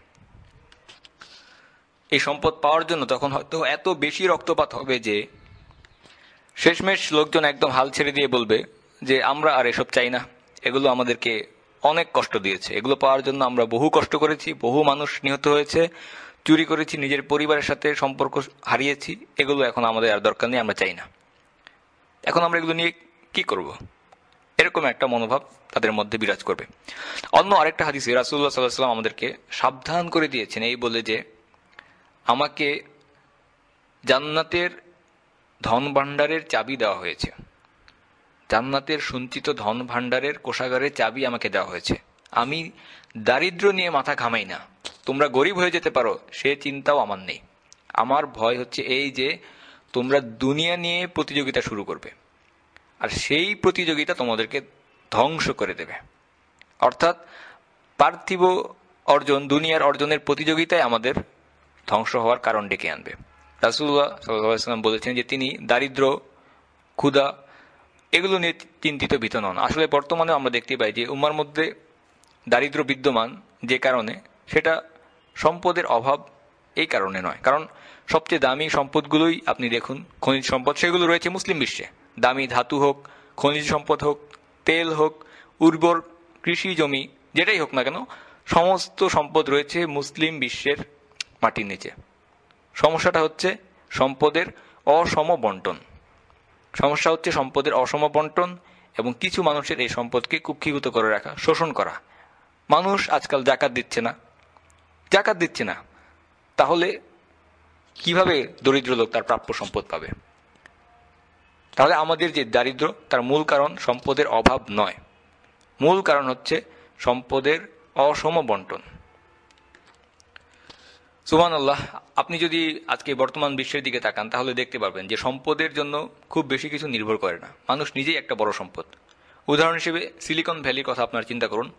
এই সম্পদ পাওয়ার জন্য তখন হয়তো এত বেশি রক্তপাত হবে যে শেষমেশ লোকজন একদম হাল ছেড়ে দিয়ে বলবে যে, আমরা আর এসব চাই না। এগুলো আমাদেরকে অনেক কষ্ট দিয়েছে। এগুলো পাওয়ার জন্য আমরা বহু কষ্ট করেছি, বহু মানুষ নিহত হয়েছে, চুরি করেছি, নিজের পরিবারের সাথে সম্পর্ক হারিয়েছি। এগুলো এখন আমাদের আর দরকার নেই, আমরা চাই না। এখন আমরা এগুলো নিয়ে কি করব। এরকম একটা মনোভাব তাদের মধ্যে বিরাজ করবে। অন্য আরেকটা হাদিসে রাসুল্লাহ সাল্লাহাম আমাদেরকে সাবধান করে দিয়েছেন। এই বলে যে, আমাকে জান্নাতের ধন ভাণ্ডারের চাবি দেওয়া হয়েছে। জান্নাতের সঞ্চিত ধন ভাণ্ডারের কোষাগারের চাবি আমাকে দেওয়া হয়েছে। আমি দারিদ্র নিয়ে মাথা ঘামাই না। তোমরা গরিব হয়ে যেতে পারো, সে চিন্তাও আমার নেই। আমার ভয় হচ্ছে এই যে, তোমরা দুনিয়া নিয়ে প্রতিযোগিতা শুরু করবে। আর সেই প্রতিযোগিতা তোমাদেরকে ধ্বংস করে দেবে। অর্থাৎ পার্থিব অর্জন, দুনিয়ার অর্জনের প্রতিযোগিতায় আমাদের ধ্বংস হওয়ার কারণ ডেকে আনবে। রাসুল্লাহ সাল্লাম বলেছেন যে তিনি দারিদ্র, ক্ষুধা, এগুলো নিয়ে চিন্তিত ভীত নন। আসলে বর্তমানে আমরা দেখতে পাই যে উম্মার মধ্যে দারিদ্র বিদ্যমান যে কারণে, সেটা সম্পদের অভাব এই কারণে নয়। কারণ সবচেয়ে দামি সম্পদগুলোই আপনি দেখুন, খনিজ সম্পদ, সেগুলো রয়েছে মুসলিম বিশ্বে। দামি ধাতু হোক, খনিজ সম্পদ হোক, তেল হোক, উর্বর কৃষি জমি, যেটাই হোক না কেন, সমস্ত সম্পদ রয়েছে মুসলিম বিশ্বের মাটির নিচে। সমস্যাটা হচ্ছে সম্পদের অসম বন্টন। সমস্যা হচ্ছে সম্পদের অসম বন্টন এবং কিছু মানুষের এই সম্পদকে কুক্ষিগত করে রাখা, শোষণ করা। মানুষ আজকাল জাকাত দিচ্ছে না। জাকাত দিচ্ছে না। তাহলে কীভাবে দরিদ্র লোক তার প্রাপ্য সম্পদ পাবে? তাহলে আমাদের যে দারিদ্র, তার মূল কারণ সম্পদের অভাব নয়। মূল কারণ হচ্ছে সম্পদের অসম বন্টন। সুমান আল্লাহ আপনি যদি আজকে বর্তমান বিশ্বের দিকে তাকান, তাহলে দেখতে পারবেন যে সম্পদের জন্য খুব বেশি কিছু নির্ভর করে না। মানুষ নিজেই একটা বড় সম্পদ। উদাহরণ হিসেবে সিলিকন ভ্যালির কথা আপনার চিন্তা করুন।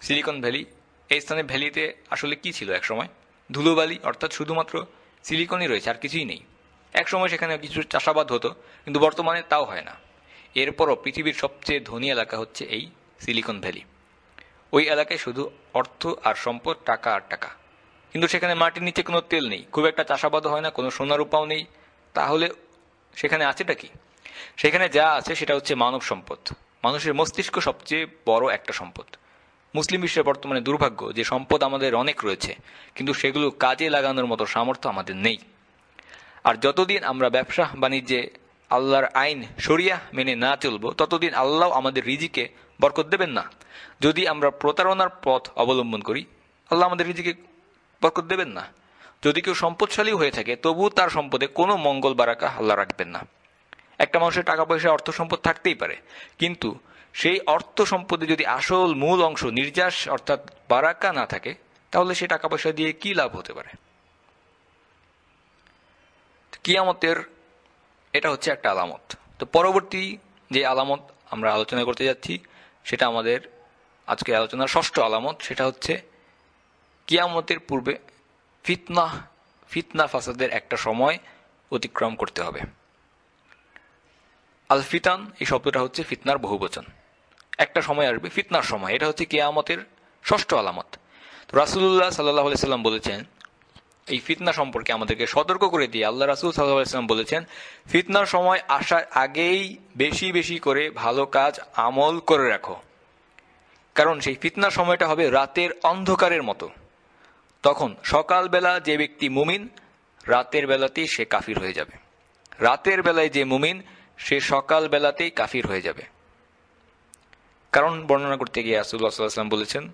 সিলিকন ভ্যালি, এই স্থানে ভ্যালিতে আসলে কি ছিল একসময়? ধুলোবালি অর্থাৎ শুধুমাত্র সিলিকনই রয়েছে, আর কিছুই নেই। একসময় সেখানে কিছু চাষাবাদ হতো, কিন্তু বর্তমানে তাও হয় না। এরপরও পৃথিবীর সবচেয়ে ধনী এলাকা হচ্ছে এই সিলিকন ভ্যালি। ওই এলাকায় শুধু অর্থ আর সম্পদ, টাকা আর টাকা। কিন্তু সেখানে মাটির নিচে কোনো তেল নেই, খুব একটা চাষাবাদও হয় না, কোনো সোনার উপাও নেই। তাহলে সেখানে আছেটা কি? সেখানে যা আছে সেটা হচ্ছে মানব সম্পদ। মানুষের মস্তিষ্ক সবচেয়ে বড় একটা সম্পদ। মুসলিম বিশ্বের বর্তমানে দুর্ভাগ্য যে সম্পদ আমাদের অনেক রয়েছে, কিন্তু সেগুলো কাজে লাগানোর মতো সামর্থ্য আমাদের নেই। আর যতদিন আমরা ব্যবসা বাণিজ্যে আল্লাহর আইন সরিয়া মেনে না চলবো, ততদিন আল্লাহ আমাদের রিজিকে বরকত দেবেন না। যদি আমরা প্রতারণার পথ অবলম্বন করি, আল্লাহ আমাদের রিজিকে বরকত দেবেন না। যদি কেউ সম্পদশালী হয়ে থাকে তবু তার সম্পদে কোনো মঙ্গল বারাকা আল্লাহ রাখবেন না। একটা মানুষের টাকা পয়সা অর্থ সম্পদ থাকতেই পারে, কিন্তু সেই অর্থ সম্পদে যদি আসল মূল অংশ, নির্যাস অর্থাৎ বারাকা না থাকে, তাহলে সে টাকা পয়সা দিয়ে কি লাভ হতে পারে? কিয়ামতের, এটা হচ্ছে একটা আলামত। তো পরবর্তী যে আলামত আমরা আলোচনা করতে যাচ্ছি, সেটা আমাদের আজকে আলোচনার ষষ্ঠ আলামত, সেটা হচ্ছে কিয়ামতের পূর্বে ফিতনা ফিতনা ফাসাদের একটা সময় অতিক্রম করতে হবে। আল ফিতান, এই শব্দটা হচ্ছে ফিতনার বহুবচন। একটা সময় আসবে, ফিতনার সময়। এটা হচ্ছে কেয়ামতের ষষ্ঠ আলামত। রাসুল্লাহ সাল্লাহ সাল্লাম বলেছেন এই ফিতনা সম্পর্কে আমাদেরকে সতর্ক করে দিয়ে আল্লাহ রাসুল সাল্লাম বলেছেন, ফিতনার সময় আসার আগেই বেশি বেশি করে ভালো কাজ আমল করে রাখো। কারণ সেই ফিতনার সময়টা হবে রাতের অন্ধকারের মতো। তখন সকালবেলা যে ব্যক্তি মুমিন, রাতের বেলাতেই সে কাফির হয়ে যাবে। রাতের বেলায় যে মুমিন, সে সকাল বেলাতেই কাফির হয়ে যাবে। কারণ বর্ণনা করতে গিয়ে আসুল্লাহ সাল্লাম বলেছেন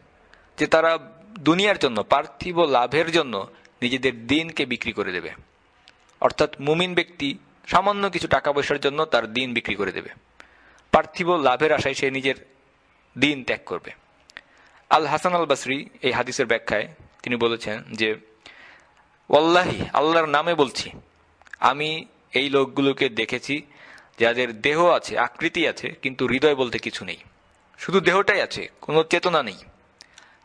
যে তারা দুনিয়ার জন্য, পার্থিব লাভের জন্য নিজেদের দিনকে বিক্রি করে দেবে। অর্থাৎ মুমিন ব্যক্তি সামান্য কিছু টাকা পয়সার জন্য তার দিন বিক্রি করে দেবে। পার্থিব লাভের আশায় সে নিজের দিন ত্যাগ করবে। আল হাসান আল বাসরি এই হাদিসের ব্যাখ্যায় তিনি বলেছেন যে, ওয়াল্লাহি, আল্লাহর নামে বলছি, আমি এই লোকগুলোকে দেখেছি, যাদের দেহ আছে, আকৃতি আছে, কিন্তু হৃদয় বলতে কিছু নেই। শুধু দেহটাই আছে, কোনো চেতনা নেই।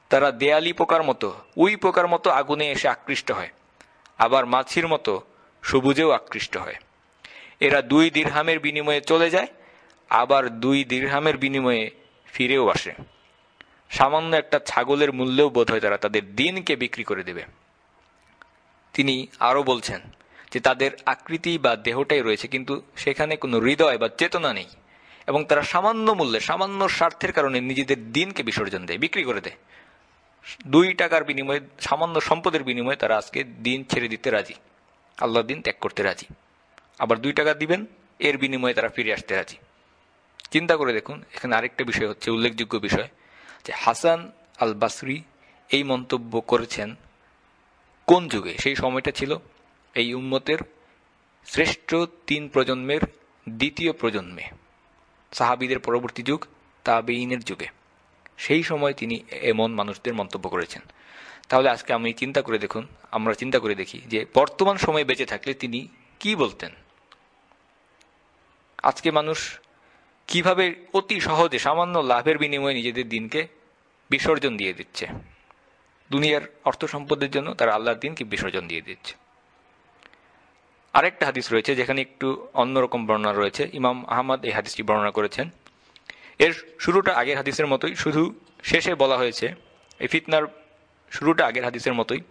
তারা দেয়ালি পোকার মতো, উই পোকার মতো আগুনে এসে আকৃষ্ট হয়। আবার মাছির মতো সবুজেও আকৃষ্ট হয়। এরা দুই দীর্হামের বিনিময়ে চলে যায়, আবার দুই দীর্হামের বিনিময়ে ফিরেও আসে। সামান্য একটা ছাগলের মূল্যেও বোধ হয় তারা তাদের দিনকে বিক্রি করে দেবে। তিনি আরও বলছেন যে তাদের আকৃতি বা দেহটাই রয়েছে, কিন্তু সেখানে কোনো হৃদয় বা চেতনা নেই। এবং তারা সামান্য মূল্যে, সামান্য স্বার্থের কারণে নিজেদের দিনকে বিসর্জন দেয়, বিক্রি করে দেয়। দুই টাকার বিনিময়ে, সামান্য সম্পদের বিনিময়ে তারা আজকে দিন ছেড়ে দিতে রাজি। আল্লাহ দিন ত্যাগ করতে রাজি। আবার দুই টাকা দিবেন, এর বিনিময়ে তারা ফিরে আসতে রাজি। চিন্তা করে দেখুন, এখানে আরেকটা বিষয় হচ্ছে, উল্লেখযোগ্য বিষয়, যে হাসান আল বাসরি এই মন্তব্য করেছেন কোন যুগে? সেই সময়টা ছিল এই উম্মতের শ্রেষ্ঠ তিন প্রজন্মের দ্বিতীয় প্রজন্মে। সাহাবিদের পরবর্তী যুগ তাবেইনের যুগে। সেই সময় তিনি এমন মানুষদের মন্তব্য করেছেন। তাহলে আজকে আমি চিন্তা করে দেখুন, আমরা চিন্তা করে দেখি যে বর্তমান সময়ে বেঁচে থাকলে তিনি কি বলতেন? আজকে মানুষ কীভাবে অতি সহজে সামান্য লাভের বিনিময়ে নিজেদের দিনকে বিসর্জন দিয়ে দিচ্ছে। দুনিয়ার অর্থ সম্পদের জন্য তারা আল্লাহর দিনকে বিসর্জন দিয়ে দিচ্ছে। আরেকটা হাদিস রয়েছে যেখানে একটু অন্যরকম বর্ণনা রয়েছে। ইমাম আহমদ এই হাদিসটি বর্ণনা করেছেন। এর শুরুটা আগের হাদিসের মতোই, শুধু শেষে বলা হয়েছে, এই ফিতনার শুরুটা আগের হাদিসের মতোই।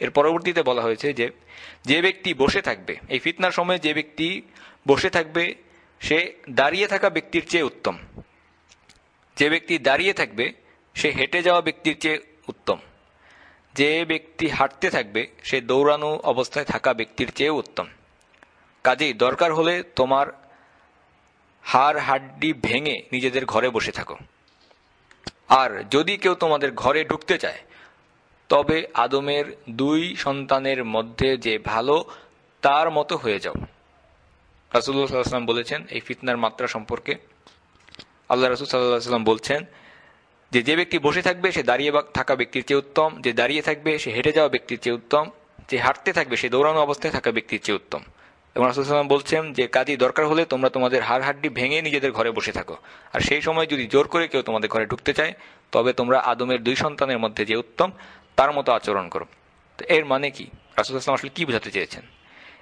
এর পরবর্তীতে বলা হয়েছে যে যে ব্যক্তি বসে থাকবে, এই ফিতনার সময় যে ব্যক্তি বসে থাকবে, সে দাঁড়িয়ে থাকা ব্যক্তির চেয়ে উত্তম। যে ব্যক্তি দাঁড়িয়ে থাকবে, সে হেঁটে যাওয়া ব্যক্তির চেয়ে উত্তম। যে ব্যক্তি হাঁটতে থাকবে, সে দৌড়ানো অবস্থায় থাকা ব্যক্তির চেয়ে উত্তম। কাজেই দরকার হলে তোমার হাড় হাড্ডি ভেঙে নিজেদের ঘরে বসে থাকো। আর যদি কেউ তোমাদের ঘরে ঢুকতে চায়, তবে আদমের দুই সন্তানের মধ্যে যে ভালো, তার মতো হয়ে যাও। রাসুল্লাহ সাল্লাম বলেছেন এই ফিতনার মাত্রা সম্পর্কে। আল্লাহ রসুল সাল্লাহ সাল্লাম বলছেন যে যে ব্যক্তি বসে থাকবে, সে দাঁড়িয়ে থাকা ব্যক্তির চেয়ে উত্তম। যে দাঁড়িয়ে থাকবে, সে হেঁটে যাওয়া ব্যক্তির চেয়ে উত্তম। যে হাঁটতে থাকবে, সে দৌড়ানো অবস্থায় থাকা ব্যক্তির চেয়ে উত্তম। এবং রাসুলাম বলছেন যে কাজই দরকার হলে তোমরা তোমাদের হাড় হাড্ডি ভেঙে নিজেদের ঘরে বসে থাকো। আর সেই সময় যদি জোর করে কেউ তোমাদের ঘরে ঢুকতে চায়, তবে তোমরা আদমের দুই সন্তানের মধ্যে যে উত্তম, তার মতো আচরণ করো। তো এর মানে কি? রাসুলাম আসলে কি বোঝাতে চেয়েছেন?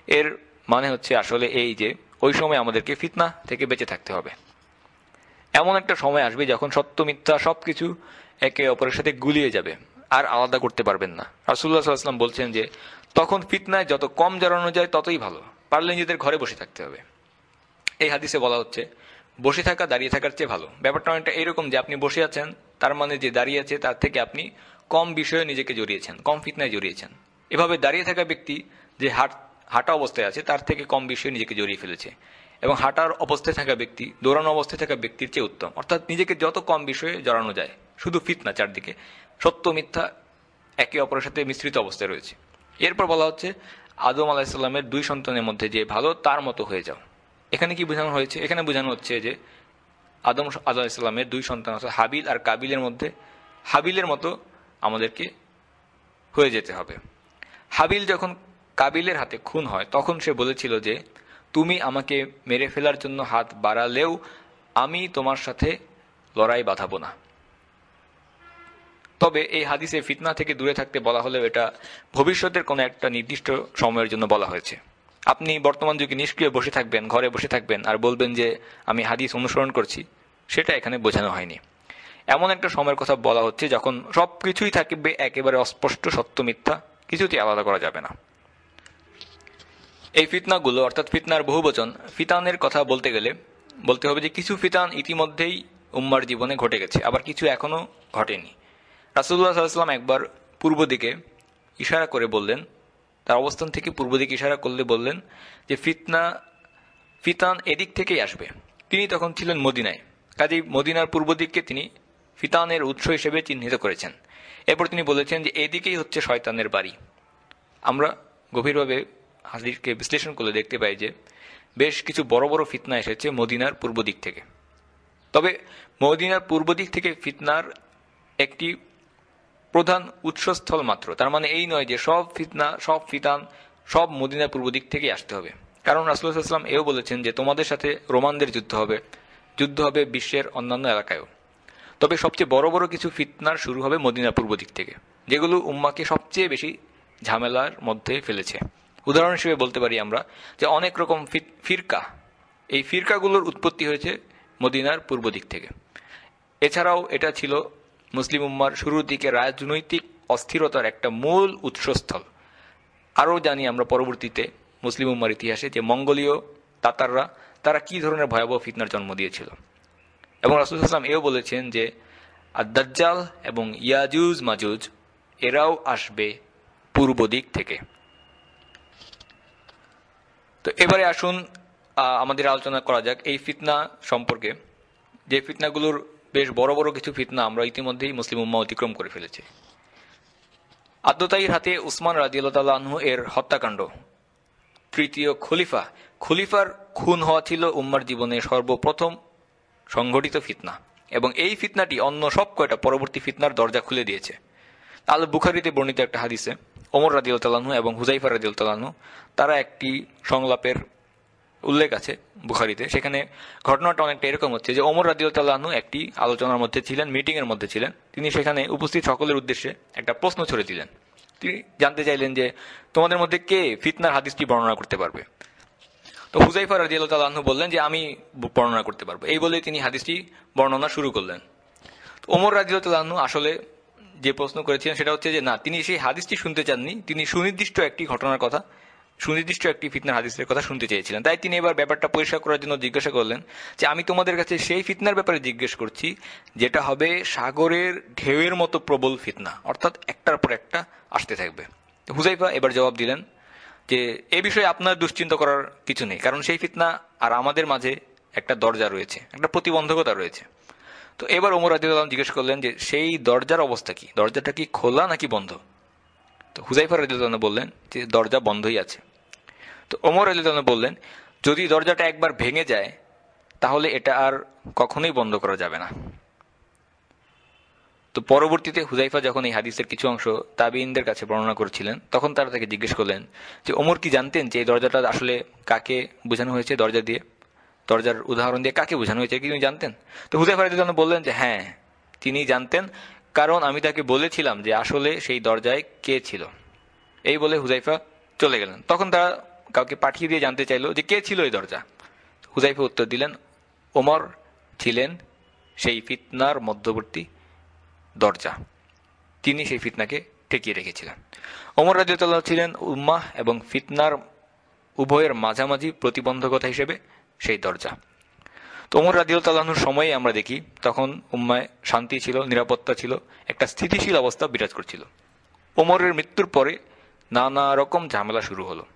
এর মানে হচ্ছে আসলে এই যে, ওই সময় আমাদেরকে ফিতনা থেকে বেঁচে থাকতে হবে। এমন একটা সময় আসবে যখন সত্য, মিথ্যা সবকিছু একে অপরের সাথে গুলিয়ে যাবে, আর আলাদা করতে পারবেন না। রাসুল্লাহ সাল্লাম বলছেন যে, তখন ফিতনায় যত কম জড়ানো যায় ততই ভালো। পারলে নিজেদের ঘরে বসে থাকতে হবে। এই হাদিসে বলা হচ্ছে, বসে থাকা, দাঁড়িয়ে থাকার চেয়ে ভালো। ব্যাপারটা অনেকটা এরকম যে আপনি বসে আছেন, তার মানে যে দাঁড়িয়ে আছে, তার থেকে আপনি কম বিষয়ে নিজেকে জড়িয়েছেন, কম ফিতনায় জড়িয়েছেন। এভাবে দাঁড়িয়ে থাকা ব্যক্তি যে হাট, হাঁটা অবস্থায় আছে, তার থেকে কম বিষয়ে নিজেকে জড়িয়ে ফেলেছে। এবং হাঁটার অবস্থায় থাকা ব্যক্তি, দৌড়ানো অবস্থায় থাকা ব্যক্তির চেয়ে উত্তম। অর্থাৎ নিজেকে যত কম বিষয়ে জড়ানো যায়, শুধু ফিতনা চারদিকে, সত্য মিথ্যা একে অপরের সাথে মিশ্রিত অবস্থায় রয়েছে। এরপর বলা হচ্ছে আদম আলাহিসাল্লামের দুই সন্তানের মধ্যে যে ভালো, তার মতো হয়ে যাও। এখানে কি বোঝানো হয়েছে? এখানে বোঝানো হচ্ছে যে আদম আলাহিসাল্লামের দুই সন্তান আছে হাবিল আর কাবিলের মধ্যে, হাবিলের মতো আমাদেরকে হয়ে যেতে হবে। হাবিল যখন কাবিলের হাতে খুন হয়, তখন সে বলেছিল যে, তুমি আমাকে মেরে ফেলার জন্য হাত বাড়ালেও আমি তোমার সাথে লড়াই বাঁধাবো না। তবে এই হাদিসে ফিতনা থেকে দূরে থাকতে বলা হলেও এটা ভবিষ্যতের কোনো একটা নির্দিষ্ট সময়ের জন্য বলা হয়েছে। আপনি বর্তমান যুগে নিষ্ক্রিয় বসে থাকবেন, ঘরে বসে থাকবেন আর বলবেন যে, আমি হাদিস অনুসরণ করছি, সেটা এখানে বোঝানো হয়নি। এমন একটা সময়ের কথা বলা হচ্ছে যখন সব কিছুই থাকবে একেবারে অস্পষ্ট, সত্য, মিথ্যা, কিছুতেই আলাদা করা যাবে না। এই ফিতনাগুলো, অর্থাৎ ফিতনার বহুবচন, ফিতানের কথা বলতে গেলে বলতে হবে যে, কিছু ফিতান ইতিমধ্যেই উম্মার জীবনে ঘটে গেছে, আবার কিছু এখনও ঘটেনি। রাসুল্লাহ সাল্লাম একবার পূর্ব দিকে ইশারা করে বললেন, তার অবস্থান থেকে পূর্ব দিকে ইশারা করলে বললেন যে, ফিতনা, ফিতান এদিক থেকেই আসবে। তিনি তখন ছিলেন মদিনায়। কাজেই মদিনার পূর্ব দিককে তিনি ফিতানের উৎস হিসেবে চিহ্নিত করেছেন। এরপর তিনি বলেছেন যে, এদিকেই হচ্ছে শয়তানের বাড়ি। আমরা গভীরভাবে হাদিসকে বিশ্লেষণ করলে দেখতে পাই যে, বেশ কিছু বড় বড় ফিতনা এসেছে মদিনার পূর্ব দিক থেকে। তবে মদিনার পূর্ব দিক থেকে ফিতনার একটি প্রধান উৎসস্থল মাত্র। তার মানে এই নয় যে সব ফিতনা, সব ফিতান, সব মদিনার পূর্ব দিক থেকেই আসতে হবে। কারণ রাসুলাম এও বলেছেন যে তোমাদের সাথে রোমানদের যুদ্ধ হবে যুদ্ধ হবে বিশ্বের অন্যান্য এলাকায়ও। তবে সবচেয়ে বড় বড় কিছু ফিতনার শুরু হবে মদিনা পূর্ব দিক থেকে, যেগুলো উম্মাকে সবচেয়ে বেশি ঝামেলার মধ্যে ফেলেছে। উদাহরণ হিসেবে বলতে পারি আমরা যে অনেক রকম ফিরকা, এই ফিরকাগুলোর উৎপত্তি হয়েছে মদিনার পূর্ব দিক থেকে। এছাড়াও এটা ছিল মুসলিম উম্মার শুরুর দিকে রাজনৈতিক অস্থিরতার একটা মূল উৎসস্থল। আরও জানি আমরা পরবর্তীতে মুসলিম উম্মার ইতিহাসে যে মঙ্গোলীয় তাতাররা, তারা কি ধরনের ভয়াবহ ফিতনার জন্ম দিয়েছিল। এবং রাসুল আসলাম এও বলেছেন যে আদাজ্জাল এবং ইয়াজুজ, মাজুজ, এরাও আসবে পূর্ব দিক থেকে। তো এবারে আসুন আমাদের আলোচনা করা যাক এই ফিতনা সম্পর্কে। যে ফিতনাগুলোর বেশ বড় বড় কিছু ফিতনা আমরা ইতিমধ্যেই মুসলিম উম্মা অতিক্রম করে ফেলেছি। আদ্যতাইয়ের হাতে উসমান রাজিউল্লাহ এর হত্যাকাণ্ড। তৃতীয় খলিফা। খলিফার খুন হওয়া ছিল উম্মার জীবনে সর্বপ্রথম সংঘটিত ফিতনা। এবং এই ফিতনাটি অন্য সব কয়টা পরবর্তী ফিতনার দরজা খুলে দিয়েছে। আল বুখারিতে বর্ণিত একটা হাদিসে, ওমর রাজিউল্লাহ এবং হুজাইফা রাজিউল্লাহ তারা একটি সংলাপের উল্লেখ আছে বুখারিতে। সেখানে ঘটনাটা অনেকটা এরকম হচ্ছে যে ওমর রাজিউল্লাহ একটি আলোচনার মধ্যে ছিলেন, মিটিংয়ের মধ্যে ছিলেন। তিনি সেখানে উপস্থিত সকলের উদ্দেশ্যে একটা প্রশ্ন ছড়ে দিলেন তিনি জানতে চাইলেন যে তোমাদের মধ্যে কে ফিতনার হাদিসটি বর্ণনা করতে পারবে? তো হুজাইফা রাজিয়াল তাল্লাহ বললেন যে আমি বর্ণনা করতে পারব। এই বলে তিনি হাদিসটি বর্ণনা শুরু করলেন। ওমর রাজিয়াল তাল্লাহ আসলে যে প্রশ্ন করেছিলেন সেটা হচ্ছে যে না, তিনি সেই হাদিসটি শুনতে চাননি। তিনি সুনির্দিষ্ট একটি ঘটনার কথা সুনির্দিষ্ট একটি ফিতনার হাদিসের কথা শুনতে চেয়েছিলেন। তাই তিনি এবার ব্যাপারটা পরিষ্কার করার জন্য জিজ্ঞাসা করলেন যে, আমি তোমাদের কাছে সেই ফিতনার ব্যাপারে জিজ্ঞেস করছি যেটা হবে সাগরের ঢেউয়ের মতো প্রবল ফিতনা। অর্থাৎ একটার পর একটা আসতে থাকবে। হুজাইফা এবার জবাব দিলেন যে, এ বিষয়ে আপনার দুশ্চিন্তা করার কিছু নেই, কারণ সেই ফিতনা আর আমাদের মাঝে একটা দরজা রয়েছে, একটা প্রতিবন্ধকতা রয়েছে। তো এবার ওমর আদিউল্লাহ জিজ্ঞেস করলেন যে, সেই দরজার অবস্থা কি? দরজাটা কি খোলা নাকি বন্ধ? তো হুজাইফা রাজিউল্লাহ বললেন যে, দরজা বন্ধই আছে। তো ওমর আলিউল্লাহ বললেন, যদি দরজাটা একবার ভেঙে যায়, তাহলে এটা আর কখনোই বন্ধ করা যাবে না। তো পরবর্তীতে হুজাইফা যখন এই হাদিসের কিছু অংশ তাবিনদের কাছে বর্ণনা করেছিলেন, তখন তারা তাকে জিজ্ঞেস করলেন যে, ওমর কি জানতেন যে এই দরজাটা আসলে কাকে বোঝানো হয়েছে দরজা দিয়ে? দরজার উদাহরণ দিয়ে কাকে বোঝানো হয়েছে কি তিনি জানতেন? তো হুজাইফা রাদিয়াল্লাহু বললেন যে হ্যাঁ তিনি জানতেন, কারণ আমি তাকে বলেছিলাম যে আসলে সেই দরজায় কে ছিল। এই বলে হুজাইফা চলে গেলেন। তখন তারা কাউকে পাঠিয়ে দিয়ে জানতে চাইলো যে কে ছিল এই দরজা। হুজাইফা উত্তর দিলেন, ওমর ছিলেন সেই ফিতনার মধ্যবর্তী দরজা। তিনি সেই ফিতনাকে ঠেকিয়ে রেখেছিলেন। ওমর রাজিউল্লাহ ছিলেন উম্মাহ এবং ফিতনার উভয়ের মাঝামাঝি প্রতিবন্ধকতা হিসেবে সেই দরজা। তো ওমর রাজিউল্লাহর সময়ে আমরা দেখি, তখন উম্মায় শান্তি ছিল, নিরাপত্তা ছিল, একটা স্থিতিশীল অবস্থা বিরাজ করছিল। ওমরের মৃত্যুর পরে নানা রকম ঝামেলা শুরু হলো।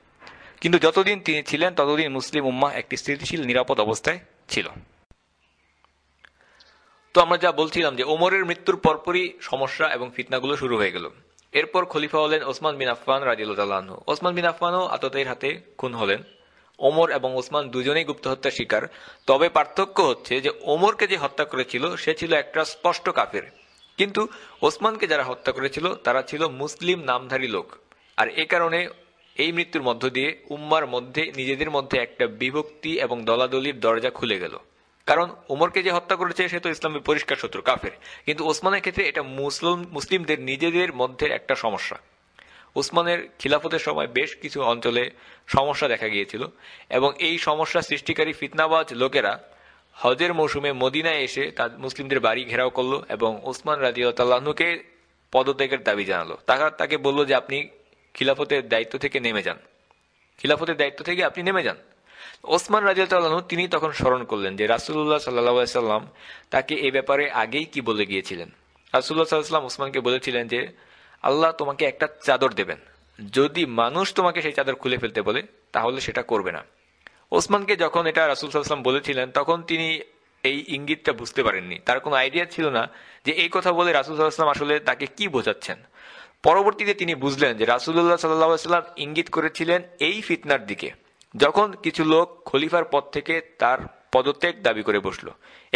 কিন্তু যতদিন তিনি ছিলেন, ততদিন মুসলিম উম্মাহ একটি স্থিতিশীল, নিরাপদ অবস্থায় ছিল। তো আমরা যা বলছিলাম যে, ওমরের মৃত্যুর পরপরই সমস্যা এবং ফিতনাগুলো শুরু হয়ে গেল। এরপর খলিফা হলেন ওসমান বিন আফফান রাজিউল্লাহ ওসমান বিন আফফানও আততের হাতে খুন হলেন। ওমর এবং ওসমান দুজনেই গুপ্ত হত্যার শিকার। তবে পার্থক্য হচ্ছে যে, ওমরকে যে হত্যা করেছিল, সে ছিল একটা স্পষ্ট কাফের। কিন্তু ওসমানকে যারা হত্যা করেছিল, তারা ছিল মুসলিম নামধারী লোক। আর এ কারণে এই মৃত্যুর মধ্য দিয়ে উম্মার মধ্যে, নিজেদের মধ্যে একটা বিভক্তি এবং দলাদলির দরজা খুলে গেল। কারণ উমরকে যে হত্যা করেছে, সে তো ইসলামের পরিষ্কার শত্রু, কাফের। কিন্তু ওসমানের ক্ষেত্রে এটা মুসলিম, মুসলিমদের নিজেদের মধ্যে একটা সমস্যা। উসমানের খিলাফতের সময় বেশ কিছু অঞ্চলে সমস্যা দেখা গিয়েছিল এবং এই সমস্যা সৃষ্টিকারী ফিতনাবাজ লোকেরা হজের মৌসুমে মদিনায় এসে তার মুসলিমদের বাড়ি ঘেরাও করল এবং ওসমান রাজিউল্লাহকে পদত্যাগের দাবি জানালো। তারা তাকে বলল যে, আপনি খিলাফতের দায়িত্ব থেকে নেমে যান। খিলাফতের দায়িত্ব থেকে আপনি নেমে যান। ওসমান রাজিয়াল্লাহ তিনি তখন স্মরণ করলেন যে রাসুল্লাহ সাল্লাহ সাল্লাম তাকে এ ব্যাপারে আগেই কি বলে গিয়েছিলেন? রাসুল্লাহ সাল্লাম ওসমানকে বলেছিলেন যে, আল্লাহ তোমাকে একটা চাদর দেবেন। যদি মানুষ তোমাকে সেই চাদর খুলে ফেলতে বলে, তাহলে সেটা করবে না। ওসমানকে যখন এটা রাসুল সাল্লাম বলেছিলেন, তখন তিনি এই ইঙ্গিতটা বুঝতে পারেননি। তার কোনো আইডিয়া ছিল না যে এই কথা বলে রাসুল সাল্লাম আসলে তাকে কি বোঝাচ্ছেন। পরবর্তীতে তিনি বুঝলেন যে রাসুল্লাহ সাল্লাম ইঙ্গিত করেছিলেন এই ফিতনার দিকে, যখন কিছু লোক খলিফার পদ থেকে তার পদত্যাগ দাবি করে বসল।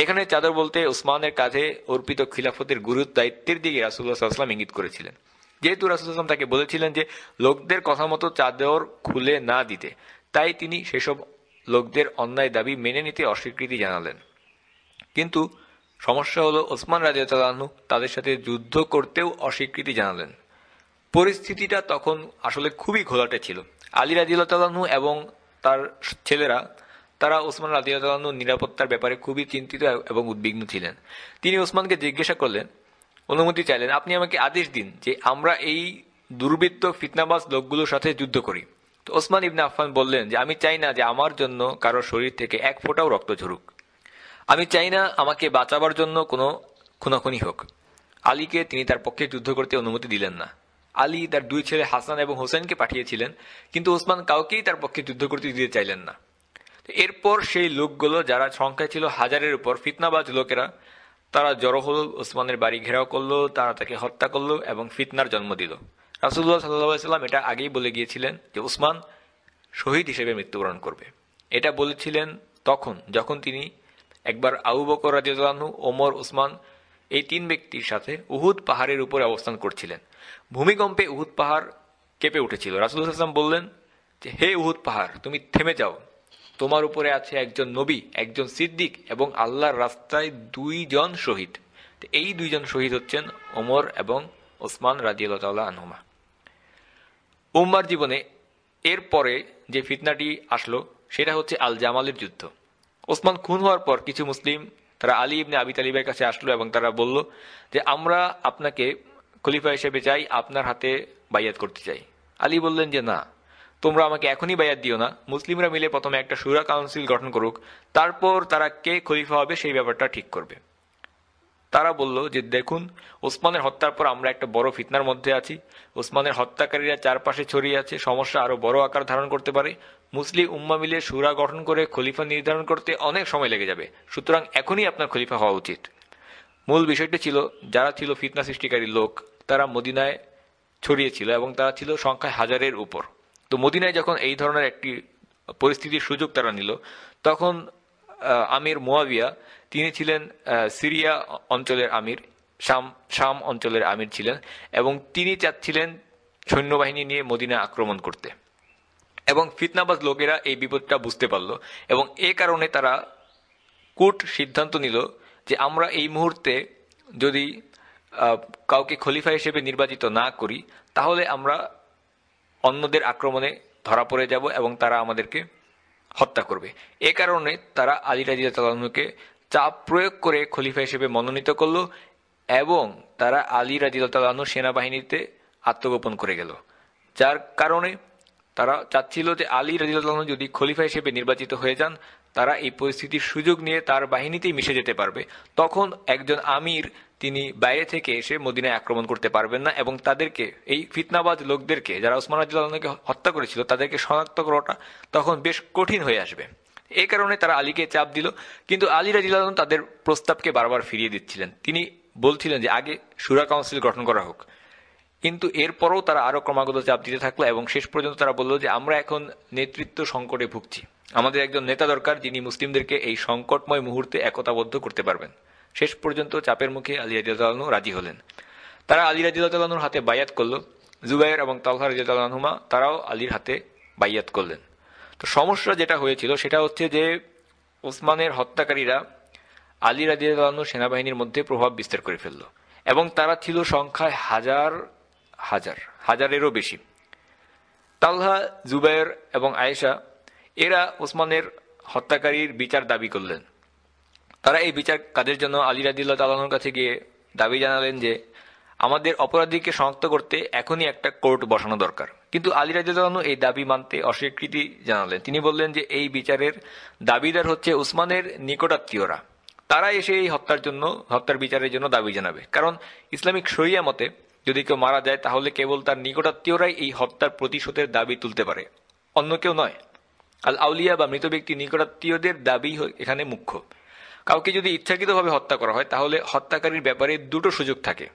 এখানে চাদর বলতে ওসমানের কাঁধে অর্পিত খিলাফতের গুরুত্ব দায়িত্বের দিকে রাসুল্লাহ সাল্লাম ইঙ্গিত করেছিলেন। যেহেতু রাসুলাম তাকে বলেছিলেন যে লোকদের কথা মতো চাদর খুলে না দিতে, তাই তিনি সেসব লোকদের অন্যায় দাবি মেনে নিতে অস্বীকৃতি জানালেন। কিন্তু সমস্যা হলো ওসমান রাজিয়ালু তাদের সাথে যুদ্ধ করতেও অস্বীকৃতি জানালেন। পরিস্থিতিটা তখন আসলে খুবই ঘোলাটে ছিল। আলী রাজিউল্লাহু এবং তার ছেলেরা, তারা ওসমান রাজিউল্লাহর নিরাপত্তার ব্যাপারে খুবই চিন্তিত এবং উদ্বিগ্ন ছিলেন। তিনি ওসমানকে জিজ্ঞাসা করলেন, অনুমতি চাইলেন, আপনি আমাকে আদেশ দিন যে আমরা এই দুর্বৃত্ত, ফিতনাবাজ লোকগুলোর সাথে যুদ্ধ করি। তো ওসমান ইবনে আফফান বললেন যে, আমি চাই না যে আমার জন্য কারও শরীর থেকে এক ফোঁটাও রক্ত ঝরুক। আমি চাই না আমাকে বাঁচাবার জন্য কোনো খুনাখুনি হোক। আলীকে তিনি তার পক্ষে যুদ্ধ করতে অনুমতি দিলেন না। আলী তার দুই ছেলে হাসান এবং হোসেনকে পাঠিয়েছিলেন, কিন্তু ওসমান কাউকেই তার পক্ষে যুদ্ধ করতে দিতে চাইলেন না। এরপর সেই লোকগুলো যারা সংখ্যায় ছিল হাজারের উপর ফিতনাবাজ লোকেরা, তারা জড়ো হল, ওসমানের বাড়ি ঘেরাও করল, তারা তাকে হত্যা করল এবং ফিতনার জন্ম দিল। রাসুল্লাহ সাল্লাম এটা আগেই বলে গিয়েছিলেন যে উসমান শহীদ হিসেবে মৃত্যুবরণ করবে। এটা বলেছিলেন তখন, যখন তিনি একবার আবু বকর রাজিউল্লাহু ওমর উসমান এই তিন ব্যক্তির সাথে উহুদ পাহাড়ের উপরে অবস্থান করছিলেন। ভূমিকম্পে উহুদ পাহাড় কেঁপে উঠেছিল। রাসুল হাসলাম বললেন যে, হে উহুদ পাহাড়, তুমি থেমে যাও। তোমার উপরে আছে একজন নবী, একজন সিদ্দিক এবং আল্লাহর রাস্তায় দুইজন শহীদ। এই দুইজন শহীদ হচ্ছেন ওমর এবং ওসমান রাজিউল্লাহ আনহুমা। উম্মার জীবনে এরপরে যে ফিতনাটি আসলো, সেটা হচ্ছে আল জামালের যুদ্ধ। ওসমান খুন হওয়ার পর কিছু মুসলিম, তারা আলী ইবনে আবি তালিবের কাছে আসলো এবং তারা বলল যে, আমরা আপনাকে খলিফা হিসেবে চাই আপনার হাতে বাইয়াত করতে চাই। আলী বললেন যে, না, তোমরা আমাকে এখনই বায়াত দিও না। মুসলিমরা মিলে প্রথমে একটা সুরা কাউন্সিল গঠন করুক, তারপর তারা কে খলিফা হবে সেই ব্যাপারটা ঠিক করবে। তারা বলল যে, দেখুন, ওসমানের হত্যার পর আমরা একটা বড় ফিতনার মধ্যে আছি। ওসমানের হত্যাকারীরা চারপাশে ছড়িয়ে আছে, সমস্যা আরও বড় আকার ধারণ করতে পারে। মুসলিম উম্মা মিলে সুরা গঠন করে খলিফা নির্ধারণ করতে অনেক সময় লেগে যাবে। সুতরাং এখনই আপনার খলিফা হওয়া উচিত। মূল বিষয়টি ছিল, যারা ছিল ফিতনা সৃষ্টিকারী লোক তারা মদিনায় ছড়িয়েছিল এবং তারা ছিল সংখ্যায় হাজারের উপর। তো মদিনায় যখন এই ধরনের একটি পরিস্থিতির সুযোগ তারা নিল, তখন আমির মোয়াবিয়া, তিনি ছিলেন সিরিয়া অঞ্চলের আমির, শাম শাম অঞ্চলের আমির ছিলেন এবং তিনি চাচ্ছিলেন সৈন্যবাহিনী নিয়ে মদিনা আক্রমণ করতে। এবং ফিতনাবাজ লোকেরা এই বিপদটা বুঝতে পারল এবং এ কারণে তারা কুট সিদ্ধান্ত নিল যে আমরা এই মুহূর্তে যদি কাউকে খলিফা হিসেবে নির্বাচিত না করি, তাহলে আমরা অন্যদের আক্রমণে ধরা পড়ে যাব এবং তারা আমাদেরকে হত্যা করবে। এ কারণে তারা আলী রাজিয়ালকে চাপ প্রয়োগ করে খলিফা হিসেবে মনোনীত করল এবং তারা আলী রাজিয়ালু সেনাবাহিনীতে আত্মগোপন করে গেল। যার কারণে তারা চাচ্ছিল যে আলী রাজিউল্লাহ যদি খলিফা হিসেবে নির্বাচিত হয়ে যান, তারা এই পরিস্থিতির সুযোগ নিয়ে তার বাহিনীতেই মিশে যেতে পারবে। তখন একজন আমির তিনি বাইরে থেকে এসে মদিনায় আক্রমণ করতে পারবেন না এবং তাদেরকে, এই ফিতনাবাজ লোকদেরকে, যারা ওসমান রাজিউল্লাহকে হত্যা করেছিল, তাদেরকে শনাক্ত করাটা তখন বেশ কঠিন হয়ে আসবে। এই কারণে তারা আলীকে চাপ দিল, কিন্তু আলী রাজিউল্লাহ তাদের প্রস্তাবকে বারবার ফিরিয়ে দিচ্ছিলেন। তিনি বলছিলেন যে, আগে সুরা কাউন্সিল গঠন করা হোক। কিন্তু এরপরও তারা আরও ক্রমাগত চাপ দিতে থাকল এবং শেষ পর্যন্ত তারা বলল যে, আমরা এখন নেতৃত্ব সংকটে ভুগছি। আমাদের একজন নেতা দরকার যিনি মুসলিমদেরকে এই সংকটময় মুহূর্তে একতাবদ্ধ করতে পারবেন। শেষ পর্যন্ত চাপের মুখে আলী রাজিউল্লাহ রাজি হলেন। তারা আলী রাজিউল্লাহর হাতে বায়াত করল। জুবাইর এবং তালহা রাজিউল্লাহমা তারাও আলীর হাতে বাইয়াত করলেন। তো সমস্যা যেটা হয়েছিল সেটা হচ্ছে যে ওসমানের হত্যাকারীরা আলী রাজিউল্লাহ সেনাবাহিনীর মধ্যে প্রভাব বিস্তার করে ফেলল এবং তারা ছিল সংখ্যায় হাজার হাজার, হাজারেরও বেশি। তালহা, জুবাইর এবং আয়েশা এরা ওসমানের হত্যাকারীর বিচার দাবি করলেন। তারা এই বিচার কাজের জন্য আলী রাদিল্লাহ তালাহর কাছে গিয়ে দাবি জানালেন যে, আমাদের অপরাধীকে শনাক্ত করতে এখনই একটা কোর্ট বসানো দরকার। কিন্তু আলী রাদিল্লাহ এই দাবি মানতে অস্বীকৃতি জানালেন। তিনি বললেন যে, এই বিচারের দাবিদার হচ্ছে উসমানের নিকটাত্মীয়রা। তারা এসে এই হত্যার জন্য, হত্যার বিচারের জন্য দাবি জানাবে। কারণ ইসলামিক শরিয়া মতে, যদি কেউ মারা যায়, তাহলে কেবল তার নিকটাত্মীয়রাই এই হত্যার প্রতিশোধের দাবি তুলতে পারে। অন্য কেউ নয়। আল আউলিয়া বা মৃত ব্যক্তি নিকটাত্মীয়দের দাবি এখানে মুখ্য। কাউকে যদি ইচ্ছাকৃতভাবে হত্যা করা হয়, তাহলে হত্যাকারীর ব্যাপারে দুটো সুযোগ থাকে।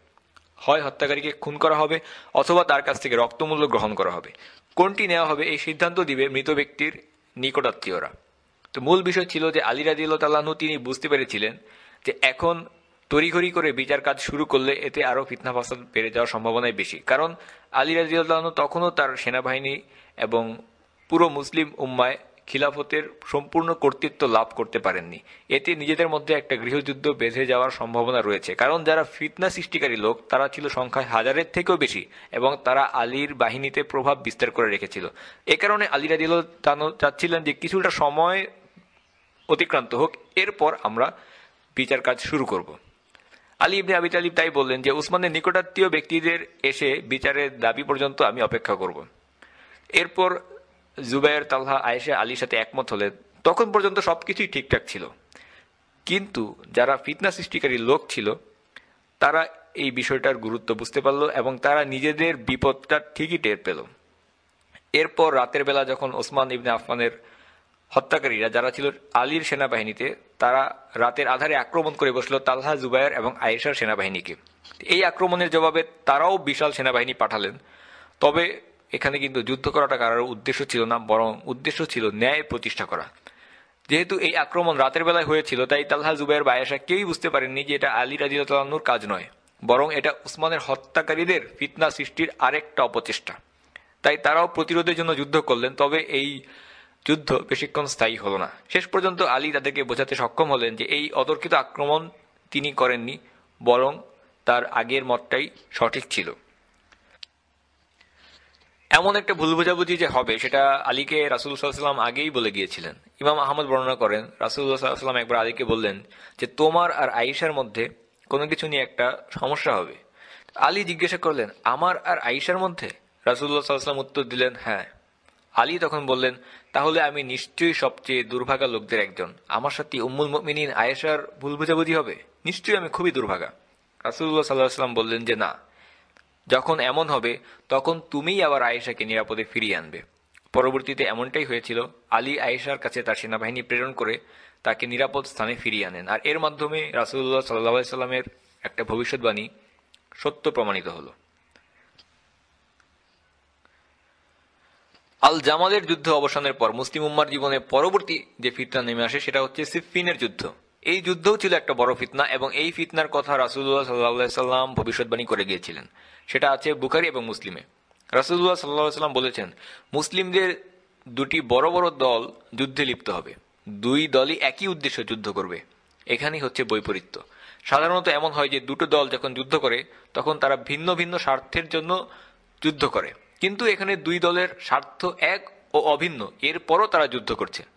হয় হত্যাকারীকে খুন করা হবে, অথবা তার কাছ থেকে রক্তমূল্য গ্রহণ করা হবে। কোনটি নেওয়া হবে, এই সিদ্ধান্ত দিবে মৃত ব্যক্তির নিকটাত্মীয়রা। তো মূল বিষয় ছিল যে আলী রাজিউল্লাহ তাল্লাহ্ন তিনি বুঝতে পেরেছিলেন যে এখন তড়িঘড়ি করে বিচার কাজ শুরু করলে এতে আরও ফিতনা ফাসাদ বেড়ে যাওয়ার সম্ভাবনাই বেশি। কারণ আলী রাজিউল্লাহ তখনও তার সেনাবাহিনী এবং পুরো মুসলিম উম্মায় খিলাফতের সম্পূর্ণ কর্তৃত্ব লাভ করতে পারেননি। এতে নিজেদের মধ্যে একটা গৃহযুদ্ধ বেঁধে যাওয়ার সম্ভাবনা রয়েছে। কারণ যারা ফিতনা সৃষ্টিকারী লোক, তারা ছিল সংখ্যায় হাজারের থেকেও বেশি এবং তারা আলীর বাহিনীতে প্রভাব বিস্তার করে রেখেছিল। এ কারণে আলী রাজিল চাচ্ছিলেন যে কিছুটা সময় অতিক্রান্ত হোক, এরপর আমরা বিচার কাজ শুরু করব। আলী ইবনে আবি তালিব তাই বললেন যে, উসমানের নিকটাত্মীয় ব্যক্তিদের এসে বিচারের দাবি পর্যন্ত আমি অপেক্ষা করব। এরপর জুবাইর, তালহা, আয়েশা, আলীর সাথে একমত হলেন তখন পর্যন্ত সবকিছুই ঠিকঠাক ছিল। কিন্তু যারা ফিতনা সৃষ্টিকারী লোক ছিল, তারা এই বিষয়টার গুরুত্ব বুঝতে পারল এবং তারা নিজেদের বিপদটা ঠিকই টের পেল। এরপর রাতের বেলা যখন ওসমান ইবনে আফমানের হত্যাকারীরা যারা ছিল আলীর সেনাবাহিনীতে, তারা রাতের আধারে আক্রমণ করে বসল তালহা জুবায়ের এবং আয়েশার সেনাবাহিনীকে। এই আক্রমণের জবাবে তারাও বিশাল সেনাবাহিনী পাঠালেন। তবে এখানে কিন্তু যুদ্ধ করাটা কারোর উদ্দেশ্য ছিল না, বরং উদ্দেশ্য ছিল ন্যায় প্রতিষ্ঠা করা। যেহেতু এই আক্রমণ রাতের বেলায় হয়েছিল, তাই তালহা জুবাইর বা আয়েশা কেউই বুঝতে পারেননি যে এটা আলী রাজিউল্লাহর কাজ নয়, বরং এটা উসমানের হত্যাকারীদের ফিতনা সৃষ্টির আরেকটা অপচেষ্টা। তাই তারাও প্রতিরোধের জন্য যুদ্ধ করলেন, তবে এই যুদ্ধ বেশিক্ষণ স্থায়ী হলো না। শেষ পর্যন্ত আলী তাদেরকে বোঝাতে সক্ষম হলেন যে এই অতর্কিত আক্রমণ তিনি করেননি, বরং তার আগের মতটাই সঠিক ছিল। এমন একটা ভুল বোঝাবুঝি যে হবে, সেটা আলীকে রাসুল্লাহ আগেই বলে গিয়েছিলেন। ইমাম আহমদ বর্ণনা করেন রাসুল্লাহ সাল্লাম একবার আলীকে বললেন যে, তোমার আর আয়েশার মধ্যে কোনো কিছু নিয়ে একটা সমস্যা হবে? আলী জিজ্ঞাসা করলেন, আমার আর আয়েশার মধ্যে? রাসুল্লাহ সাল্লাম উত্তর দিলেন হ্যাঁ। আলী তখন বললেন, তাহলে আমি নিশ্চয়ই সবচেয়ে দুর্ভাগা লোকদের একজন। আমার সাথে উম্মুল মিনীন আয়েশার ভুল বোঝাবুঝি হবে? নিশ্চয়ই আমি খুবই দুর্ভাগা। রাসুল্লাহ সাল্লাহ সাল্লাম বললেন যে, না। যখন এমন হবে, তখন তুমিই আবার আয়েশাকে নিরাপদে ফিরিয়ে আনবে। পরবর্তীতে এমনটাই হয়েছিল, আলী আয়েশার কাছে তার সেনাবাহিনী প্রেরণ করে তাকে নিরাপদ স্থানে ফিরিয়ে আনেন। আর এর মাধ্যমে রাসুল্লাহ সাল্লাহ সাল্লামের একটা ভবিষ্যৎবাণী সত্য প্রমাণিত হলো। আল জামালের যুদ্ধ অবসানের পর মুসলিম উম্মার জীবনে পরবর্তী যে ফিতনা নেমে আসে, সেটা হচ্ছে সিফিনের যুদ্ধ। এই যুদ্ধও ছিল একটা বড় ফিতনা এবং এই ফিতনার কথা রাসুল্লাহ সাল্লাহ সাল্লাম ভবিষ্যৎবাণী করে গিয়েছিলেন। সেটা আছে বুখারি এবং মুসলিমে। রাসুল্লাহ সাল্লাহ সাল্লাম বলেছেন, মুসলিমদের দুটি বড় বড় দল যুদ্ধে লিপ্ত হবে। দুই দলই একই উদ্দেশ্যে যুদ্ধ করবে। এখানেই হচ্ছে বৈপরীত্য। সাধারণত এমন হয় যে দুটো দল যখন যুদ্ধ করে, তখন তারা ভিন্ন ভিন্ন স্বার্থের জন্য যুদ্ধ করে। কিন্তু এখানে দুই দলের স্বার্থ এক ও অভিন্ন। এরপরও তারা যুদ্ধ করছে।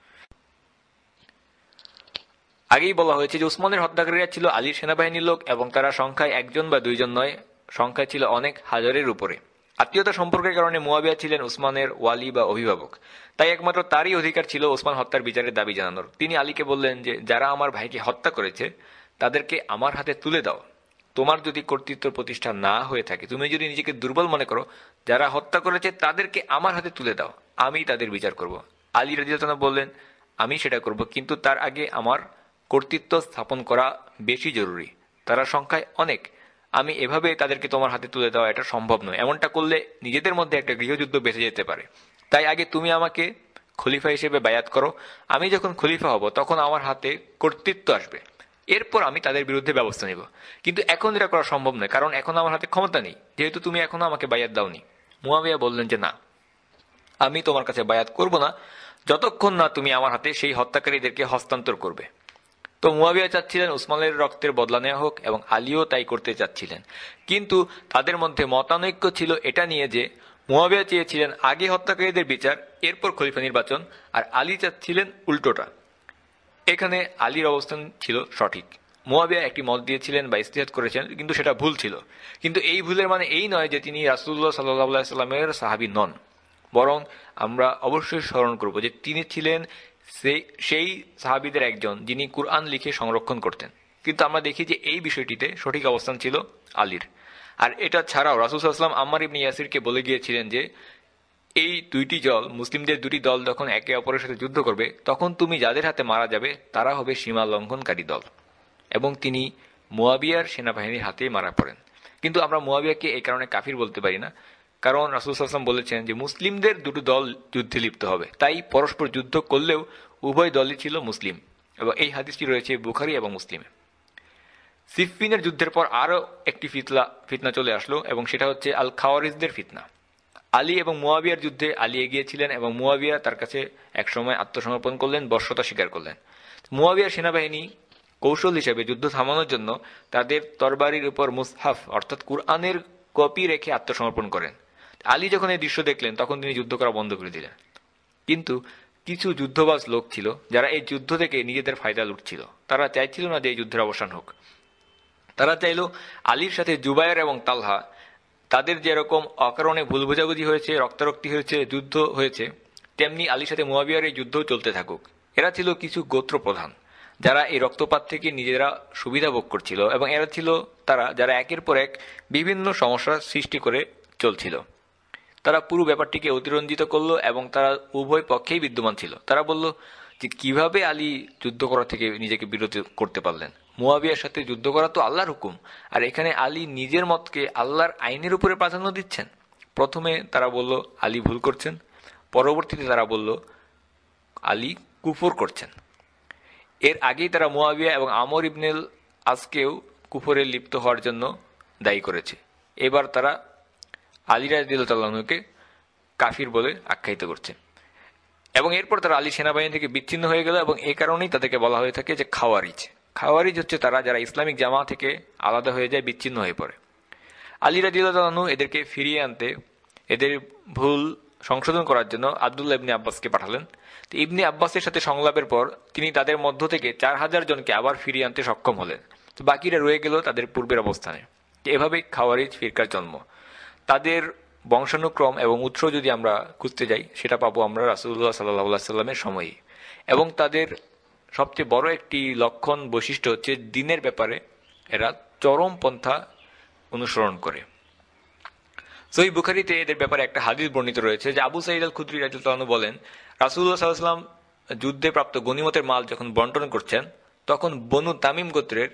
আগেই বলা হয়েছে যে উসমানের হত্যাকারীরা ছিল আলীর সেনাবাহিনীর লোক এবং তারা সংখ্যায় একজন বা দুইজন নয়, সংখ্যায় ছিল অনেক হাজারের উপরে। আত্মীয়তা সম্পর্কের কারণে মুয়াবিয়া ছিলেন উসমানের ওয়ালি বা অভিভাবক। তাই একমাত্র তারই অধিকার ছিল ওসমান হত্যার বিচারের দাবি জানানোর। তিনি আলীকে বললেন যে, যারা আমার ভাইকে হত্যা করেছে, তাদেরকে আমার হাতে তুলে দাও। তোমার যদি কর্তৃত্ব প্রতিষ্ঠা না হয়ে থাকে, তুমি যদি নিজেকে দুর্বল মনে করো, যারা হত্যা করেছে তাদেরকে আমার হাতে তুলে দাও। আমি তাদের বিচার করব। আলী রাজিয়াতনা বললেন, আমি সেটা করব, কিন্তু তার আগে আমার কর্তৃত্ব স্থাপন করা বেশি জরুরি। তারা সংখ্যায় অনেক। আমি এভাবে তাদেরকে তোমার হাতে তুলে দেওয়া এটা সম্ভব নয়। এমনটা করলে নিজেদের মধ্যে একটা গৃহযুদ্ধ বেঁচে যেতে পারে। তাই আগে তুমি আমাকে খলিফা হিসেবে বায়াত করো। আমি যখন খলিফা হব, তখন আমার হাতে কর্তৃত্ব আসবে। এরপর আমি তাদের বিরুদ্ধে ব্যবস্থা নেব। কিন্তু এখন এটা করা সম্ভব নয়, কারণ এখন আমার হাতে ক্ষমতা নেই। যেহেতু তুমি এখনও আমাকে বায়াত দাওনি। মুয়াবিয়া বললেন যে, না, আমি তোমার কাছে বায়াত করব না। যতক্ষণ না তুমি আমার হাতে সেই হত্যাকারীদেরকে হস্তান্তর করবে। তো মুয়াবিয়া চাচ্ছিলেন উসমানের রক্তের বদলা নেওয়া হোক এবং আলীও তাই করতে চাচ্ছিলেন। কিন্তু তাদের মধ্যে মতানৈক্য ছিল এটা নিয়ে যে মুয়াবিয়া চেয়েছিলেন আগে হত্যাকারীদের বিচার, এরপর খলিফা নির্বাচন, আর আলী চাচ্ছিলেন উল্টোটা। এখানে আলীর অবস্থান ছিল সঠিক। মোয়াবিয়া একটি মত দিয়েছিলেন বা ইস্তেহাদ করেছেন কিন্তু সেটা ভুল ছিল। কিন্তু এই ভুলের মানে এই নয় যে তিনি রাসুল্লাহ সাল্লাহ সাল্লামের সাহাবি নন। বরং আমরা অবশ্যই স্মরণ করব যে তিনি ছিলেন সেই সাহাবিদের একজন যিনি কুরআন লিখে সংরক্ষণ করতেন। কিন্তু আমরা দেখি যে এই বিষয়টিতে সঠিক অবস্থান ছিল আলীর। আর এটা ছাড়াও রাসুল সাল্লাম আম্মার ইবনি ইয়াসিরকে বলে গিয়েছিলেন যে, এই দুইটি জল মুসলিমদের দুটি দল যখন একে অপরের সাথে যুদ্ধ করবে, তখন তুমি যাদের হাতে মারা যাবে, তারা হবে সীমা লঙ্ঘনকারী দল। এবং তিনি মুয়াবিয়ার সেনাবাহিনীর হাতে মারা পড়েন। কিন্তু আমরা মুয়াবিয়াকে এই কারণে কাফির বলতে পারি না। কারণ রাসুল আসলাম বলেছেন যে, মুসলিমদের দুটো দল যুদ্ধে লিপ্ত হবে। তাই পরস্পর যুদ্ধ করলেও উভয় দলই ছিল মুসলিম। এবং এই হাদিসটি রয়েছে বুখারি এবং মুসলিমে। সিফিনের যুদ্ধের পর আরও একটি ফিতলা, ফিতনা চলে আসলো এবং সেটা হচ্ছে আল খাওয়ারিজদের ফিতনা। আলী এবং মুয়াবিয়ার যুদ্ধে আলী এগিয়েছিলেন এবং মুয়াবিয়া তার কাছে একসময় আত্মসমর্পণ করলেন, বর্ষতা স্বীকার করলেন। মুয়াবিয়ার সেনাবাহিনী কৌশল হিসেবে যুদ্ধ থামানোর জন্য তাদের তরবারির উপর মুসহাফ, অর্থাৎ কুরআনের কপি রেখে আত্মসমর্পণ করেন। আলী যখন এই দৃশ্য দেখলেন, তখন তিনি যুদ্ধ করা বন্ধ করে দিলেন। কিন্তু কিছু যুদ্ধবাজ লোক ছিল, যারা এই যুদ্ধ থেকে নিজেদের ফায়দা লুটছিল। তারা চাইছিল না যে এই যুদ্ধের অবসান হোক। তারা চাইল আলীর সাথে জুবায়ের এবং তালহা তাদের যেরকম অকারণে ভুল বোঝাবুঝি হয়েছে, রক্তারক্তি হয়েছে, যুদ্ধ হয়েছে, তেমনি আলীর সাথে মুয়াবিয়ার এই যুদ্ধও চলতে থাকুক। এরা ছিল কিছু গোত্র প্রধান যারা এই রক্তপাত থেকে নিজেরা সুবিধা ভোগ করছিল এবং এরা ছিল তারা, যারা একের পর এক বিভিন্ন সমস্যার সৃষ্টি করে চলছিল। তারা পুরো ব্যাপারটিকে অতিরঞ্জিত করল এবং তারা উভয় পক্ষেই বিদ্যমান ছিল। তারা বলল যে, কীভাবে আলী যুদ্ধ করা থেকে নিজেকে বিরত করতে পারলেন? মুয়াবিয়ার সাথে যুদ্ধ করা তো আল্লাহর হুকুম। আর এখানে আলী নিজের মতকে আল্লাহর আইনের উপরে প্রাধান্য দিচ্ছেন? প্রথমে তারা বলল, আলী ভুল করছেন। পরবর্তীতে তারা বলল, আলী কুফর করছেন। এর আগেই তারা মুয়াবিয়া এবং আমর ইবনেল আজকেও কুফরে লিপ্ত হওয়ার জন্য দায়ী করেছে। এবার তারা আলী রাজিউল্লাহকে কাফির বলে আখ্যায়িত করছে। এবং এরপর তারা আলী সেনাবাহিনী থেকে বিচ্ছিন্ন হয়ে গেল এবং এ কারণেই তাদেরকে বলা হয়ে থাকে যে খাওয়ারিজ। খাওয়ারিজ হচ্ছে তারা যারা ইসলামিক জামা থেকে আলাদা হয়ে যায়, বিচ্ছিন্ন হয়ে পড়ে। আলী রাজিউল্লাহনু এদেরকে ফিরিয়ে আনতে এদের ভুল সংশোধন করার জন্য আবদুল্লাহ ইবনে আব্বাসকে পাঠালেন। তো ইবনে আব্বাসের সাথে সংলাপের পর তিনি তাদের মধ্য থেকে চার হাজার জনকে আবার ফিরিয়ে আনতে সক্ষম হলেন। তো বাকিরা রয়ে গেল তাদের পূর্বের অবস্থানে। এভাবেই খাওয়ারিজ ফিরকার জন্ম। তাদের বংশানুক্রম এবং উৎস যদি আমরা খুঁজতে যাই, সেটা পাবো আমরা রাসুল্লাহ সাল্লাহ সাল্লামের সময়ই। এবং তাদের সবচেয়ে বড় একটি লক্ষণ বৈশিষ্ট্য হচ্ছে দিনের ব্যাপারে এরা চরম পন্থা অনুসরণ করে। সই বুখারিতে এদের ব্যাপারে একটা হাদিস বর্ণিত রয়েছে যে আবু সাইদ আল খুদ্রি রাজু বলেন রাসুল্লাহ সাল্লাম যুদ্ধে প্রাপ্ত গণিমতের মাল যখন বন্টন করছেন, তখন বনু তামিম গোত্রের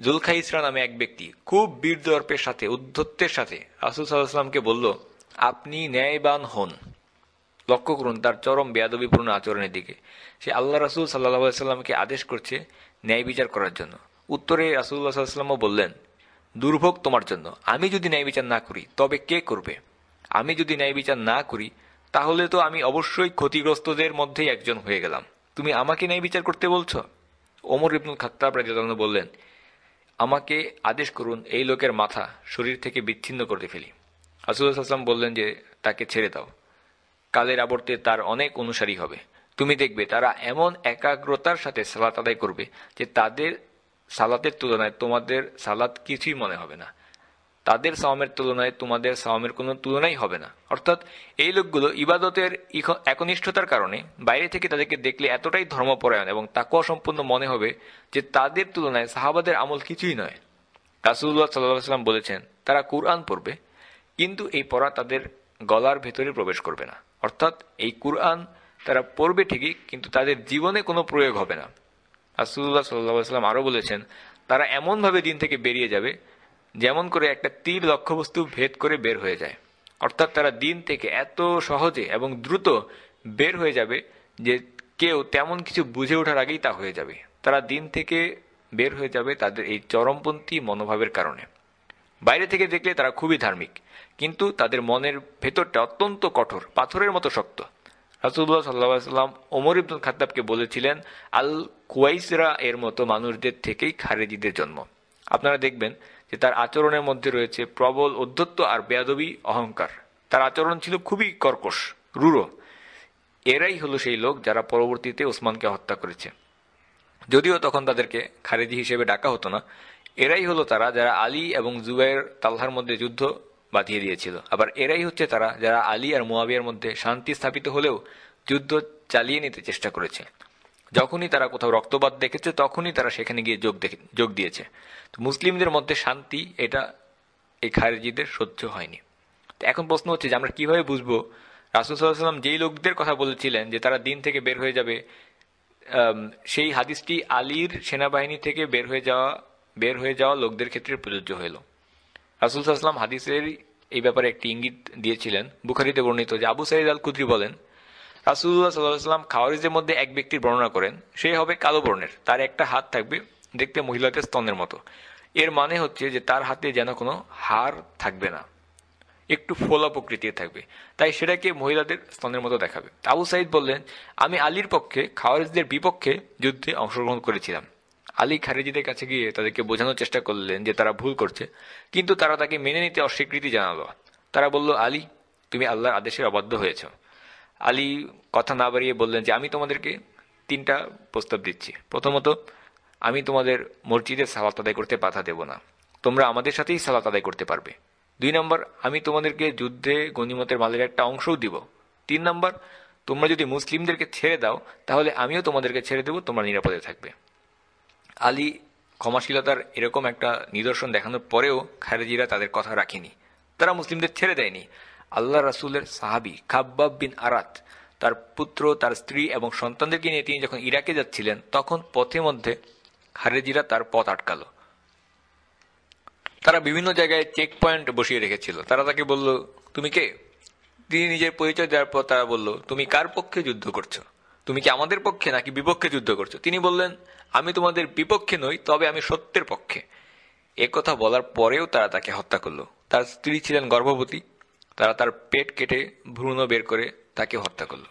জুলখা ইসরা নামে এক ব্যক্তি খুব বীর দর্পের সাথে, উদ্ধত্তের সাথে রাসুল সাল্লাহামকে বলল, আপনি ন্যায়বান হন। লক্ষ্য করুন, তার চরম বেয়াদবিপূর্ণ আচরণের দিকে। সে আল্লাহ রাসুল সাল্লাহ সাল্লামকে আদেশ করছে ন্যায় বিচার করার জন্য। উত্তরে রাসুল্লাহ সাল্লামও বললেন, দুর্ভোগ তোমার জন্য। আমি যদি ন্যায় বিচার না করি, তবে কে করবে? আমি যদি ন্যায় বিচার না করি, তাহলে তো আমি অবশ্যই ক্ষতিগ্রস্তদের মধ্যেই একজন হয়ে গেলাম। তুমি আমাকে ন্যায় বিচার করতে বলছো? ওমর ইবনুল খাত্তাব রাজিয়াল বললেন আমাকে আদেশ করুন, এই লোকের মাথা শরীর থেকে বিচ্ছিন্ন করতে ফেলি। আসুল্লাহাম বললেন যে, তাকে ছেড়ে দাও। কালের আবর্তে তার অনেক অনুসারী হবে। তুমি দেখবে, তারা এমন একাগ্রতার সাথে সালাত আদায় করবে যে তাদের সালাতের তুলনায় তোমাদের সালাত কিছুই মনে হবে না। তাদের সাওমের তুলনায় তোমাদের সাওমের কোনো তুলনাই হবে না। অর্থাৎ এই লোকগুলো ইবাদতের একনিষ্ঠতার কারণে বাইরে থেকে তাদেরকে দেখলে এতটাই ধর্মপরায়ণ এবং তাকুয়া সম্পূর্ণ মনে হবে যে তাদের তুলনায় সাহাবাদের আমল কিছুই নয়। রাসুল্লাহ সাল্লাহ সাল্লাম বলেছেন, তারা কুরআন পড়বে, কিন্তু এই পড়া তাদের গলার ভেতরে প্রবেশ করবে না। অর্থাৎ এই কুরআন তারা পড়বে ঠিকই, কিন্তু তাদের জীবনে কোনো প্রয়োগ হবে না। রাসুল্লাহ সাল্লাহ সাল্লাম আরও বলেছেন, তারা এমনভাবে দিন থেকে বেরিয়ে যাবে যেমন করে একটা তীর লক্ষ্যবস্তু ভেদ করে বের হয়ে যায়। অর্থাৎ তারা দিন থেকে এত সহজে এবং দ্রুত বের হয়ে যাবে যে কেউ তেমন কিছু বুঝে ওঠার আগেই তা হয়ে যাবে। তারা দিন থেকে বের হয়ে যাবে তাদের এই চরমপন্থী মনোভাবের কারণে। বাইরে থেকে দেখলে তারা খুবই ধার্মিক, কিন্তু তাদের মনের ভেতরটা অত্যন্ত কঠোর, পাথরের মতো শক্ত। রাসুল্লাহ সাল্লাহ সাল্লাম ওমর ইবনুল খাতাবকে বলেছিলেন, আল কুয়াইসরা এর মতো মানুষদের থেকেই খারেজিদের জন্ম। আপনারা দেখবেন যে তার আচরণের মধ্যে রয়েছে প্রবল অধ্যত্ত আর বেয়াদবি, অহংকার। তার আচরণ ছিল খুবই কর্কশ রুড়ো এরাই হলো সেই লোক যারা পরবর্তীতে ওসমানকে হত্যা করেছে। যদিও তখন তাদেরকে খারেজি হিসেবে ডাকা হতো না, এরাই হলো তারা যারা আলী এবং জুবাইর তাল্লার মধ্যে যুদ্ধ বাঁধিয়ে দিয়েছিল। আবার এরাই হচ্ছে তারা যারা আলী আর মোয়াবিয়ার মধ্যে শান্তি স্থাপিত হলেও যুদ্ধ চালিয়ে নিতে চেষ্টা করেছে। যখনই তারা কোথাও রক্তপাত দেখেছে, তখনই তারা সেখানে গিয়ে যোগ দেখে, যোগ দিয়েছে। তো মুসলিমদের মধ্যে শান্তি এটা এই খারেজিদের সহ্য হয়নি। তো এখন প্রশ্ন হচ্ছে যে আমরা কীভাবে বুঝব? রাসুল সাল্লাম যেই লোকদের কথা বলেছিলেন যে তারা দিন থেকে বের হয়ে যাবে সেই হাদিসটি আলীর সেনাবাহিনী থেকে বের হয়ে যাওয়া, বের হয়ে যাওয়া লোকদের ক্ষেত্রে প্রযোজ্য হইল। রাসুল সাল্লাম হাদিসের এই ব্যাপারে একটি ইঙ্গিত দিয়েছিলেন, বুখারিতে বর্ণিত যে আবু সাইদ আল কুদ্রি বলেন রাসুল্লাহ সাল্লাহ সাল্লাম খাওয়ারিজের মধ্যে এক ব্যক্তির বর্ণনা করেন, সে হবে কালো বর্ণের, তার একটা হাত থাকবে দেখতে মহিলাদের স্তনের মতো। এর মানে হচ্ছে যে তার হাতে যেন কোনো হার থাকবে না, একটু ফোলা প্রকৃতির থাকবে, তাই সেটাকে মহিলাদের স্তনের মতো দেখাবে। আবু সাইদ বললেন, আমি আলীর পক্ষে, খাওয়ারিজদের বিপক্ষে যুদ্ধে অংশগ্রহণ করেছিলাম। আলী খারেজিদের কাছে গিয়ে তাদেরকে বোঝানোর চেষ্টা করলেন যে তারা ভুল করছে, কিন্তু তারা তাকে মেনে নিতে অস্বীকৃতি জানালো। তারা বলল, আলী, তুমি আল্লাহর আদেশের অবাধ্য হয়েছ। আলী কথা না বাড়িয়ে বললেন যে, আমি তোমাদেরকে তিনটা প্রস্তাব দিচ্ছি। প্রথমত, আমি তোমাদের মসজিদে সালাত আদায় করতে বাধা দেব না। তোমরা আমাদের সাথেই সালাত আদায় করতে পারবে। দুই নম্বর, আমি তোমাদেরকে যুদ্ধে গণিমতের মালের একটা অংশও দিব। তিন নম্বর, তোমরা যদি মুসলিমদেরকে ছেড়ে দাও, তাহলে আমিও তোমাদেরকে ছেড়ে দেবো, তোমরা নিরাপদে থাকবে। আলী ক্ষমাশীলতার এরকম একটা নিদর্শন দেখানোর পরেও খারেজিরা তাদের কথা রাখেনি। তারা মুসলিমদের ছেড়ে দেয়নি। আল্লাহ রাসুলের সাহাবি খাব্বাব বিন আরাত, তার পুত্র, তার স্ত্রী এবং সন্তানদেরকে নিয়ে তিনি যখন ইরাকে যাচ্ছিলেন, তখন পথে মধ্যে খারেজিরা তার পথ আটকালো। তারা বিভিন্ন জায়গায় চেক পয়েন্ট বসিয়ে রেখেছিল। তারা তাকে বলল, তুমি কে? তিনি নিজের পরিচয় দেওয়ার পর তারা বলল, তুমি কার পক্ষে যুদ্ধ করছ? তুমি কি আমাদের পক্ষে নাকি বিপক্ষে যুদ্ধ করছ? তিনি বললেন, আমি তোমাদের বিপক্ষে নই, তবে আমি সত্যের পক্ষে। কথা বলার পরেও তারা তাকে হত্যা করল। তার স্ত্রী ছিলেন গর্ভবতী তারা তার পেট কেটে ভ্রূণ বের করে তাকে হত্যা করল।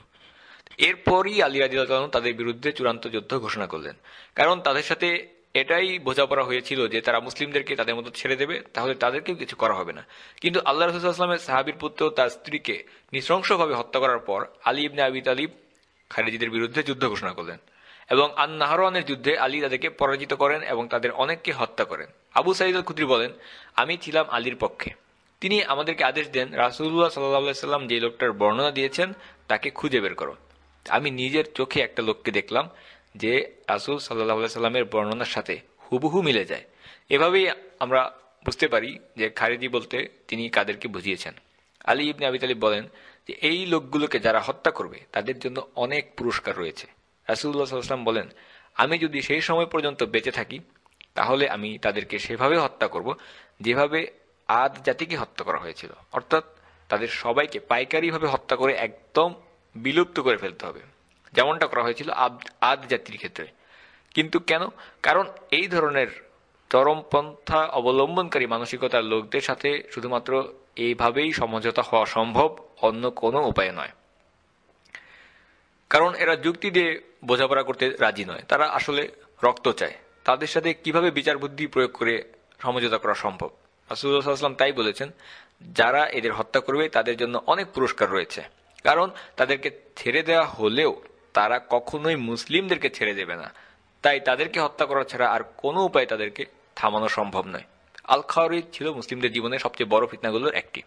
এরপরই আলী রাজিউল্লাহ তাদের বিরুদ্ধে চূড়ান্ত যুদ্ধ ঘোষণা করলেন। কারণ তাদের সাথে এটাই বোঝাপড়া হয়েছিল যে তারা মুসলিমদেরকে তাদের মতো ছেড়ে দেবে, তাহলে তাদেরকেও কিছু করা হবে না। কিন্তু আল্লাহ রসুলামের সাহাবির পুত্র তার স্ত্রীকে নৃশংসভাবে হত্যা করার পর আলী ইবনে আবি তালিব খারিজিদের বিরুদ্ধে যুদ্ধ ঘোষণা করলেন এবং আন নাহরানের যুদ্ধে আলী তাদেরকে পরাজিত করেন এবং তাদের অনেককে হত্যা করেন। আবু সাইদ আল খুদ্রি বলেন, আমি ছিলাম আলীর পক্ষে। তিনি আমাদেরকে আদেশ দেন রাসুল্লাহ সাল্লাহ সাল্লাম যে লোকটার বর্ণনা দিয়েছেন, তাকে খুঁজে বের করো আমি নিজের চোখে একটা লোককে দেখলাম যে রাসুল সাল্লাহ সাল্লামের বর্ণনার সাথে হুবহু মিলে যায়। এভাবেই আমরা বুঝতে পারি যে খারিজি বলতে তিনি কাদেরকে বুঝিয়েছেন। আলী ইবনে আবি তালিব বলেন যে এই লোকগুলোকে যারা হত্যা করবে, তাদের জন্য অনেক পুরস্কার রয়েছে। রাসুল্লাহ সাল্লাম বলেন, আমি যদি সেই সময় পর্যন্ত বেঁচে থাকি, তাহলে আমি তাদেরকে সেভাবে হত্যা করব, যেভাবে আদ জাতিকে হত্যা করা হয়েছিল। অর্থাৎ তাদের সবাইকে পাইকারিভাবে হত্যা করে একদম বিলুপ্ত করে ফেলতে হবে। যেমনটা করা হয়েছিল আদ জাতির ক্ষেত্রে। কিন্তু কেন? কারণ এই ধরনের চরমপন্থা অবলম্বনকারী মানসিকতার লোকদের সাথে শুধুমাত্র এইভাবেই সমঝোতা হওয়া সম্ভব, অন্য কোনো উপায় নয়। কারণ এরা যুক্তি দিয়ে বোঝাপড়া করতে রাজি নয়। তারা আসলে রক্ত চায়। তাদের সাথে কীভাবে বিচার বুদ্ধি প্রয়োগ করে সমঝোতা করা সম্ভব? রাসুল্লাহাম তাই বলেছেন, যারা এদের হত্যা করবে তাদের জন্য অনেক পুরস্কার রয়েছে। কারণ তাদেরকে ছেড়ে দেওয়া হলেও তারা কখনোই মুসলিমদেরকে ছেড়ে দেবে না। তাই তাদেরকে হত্যা করা ছাড়া আর কোনো উপায় তাদেরকে থামানো সম্ভব নয়। আল খাওয়ারিদ ছিল মুসলিমদের জীবনের সবচেয়ে বড় ফিতনাগুলোর একটি।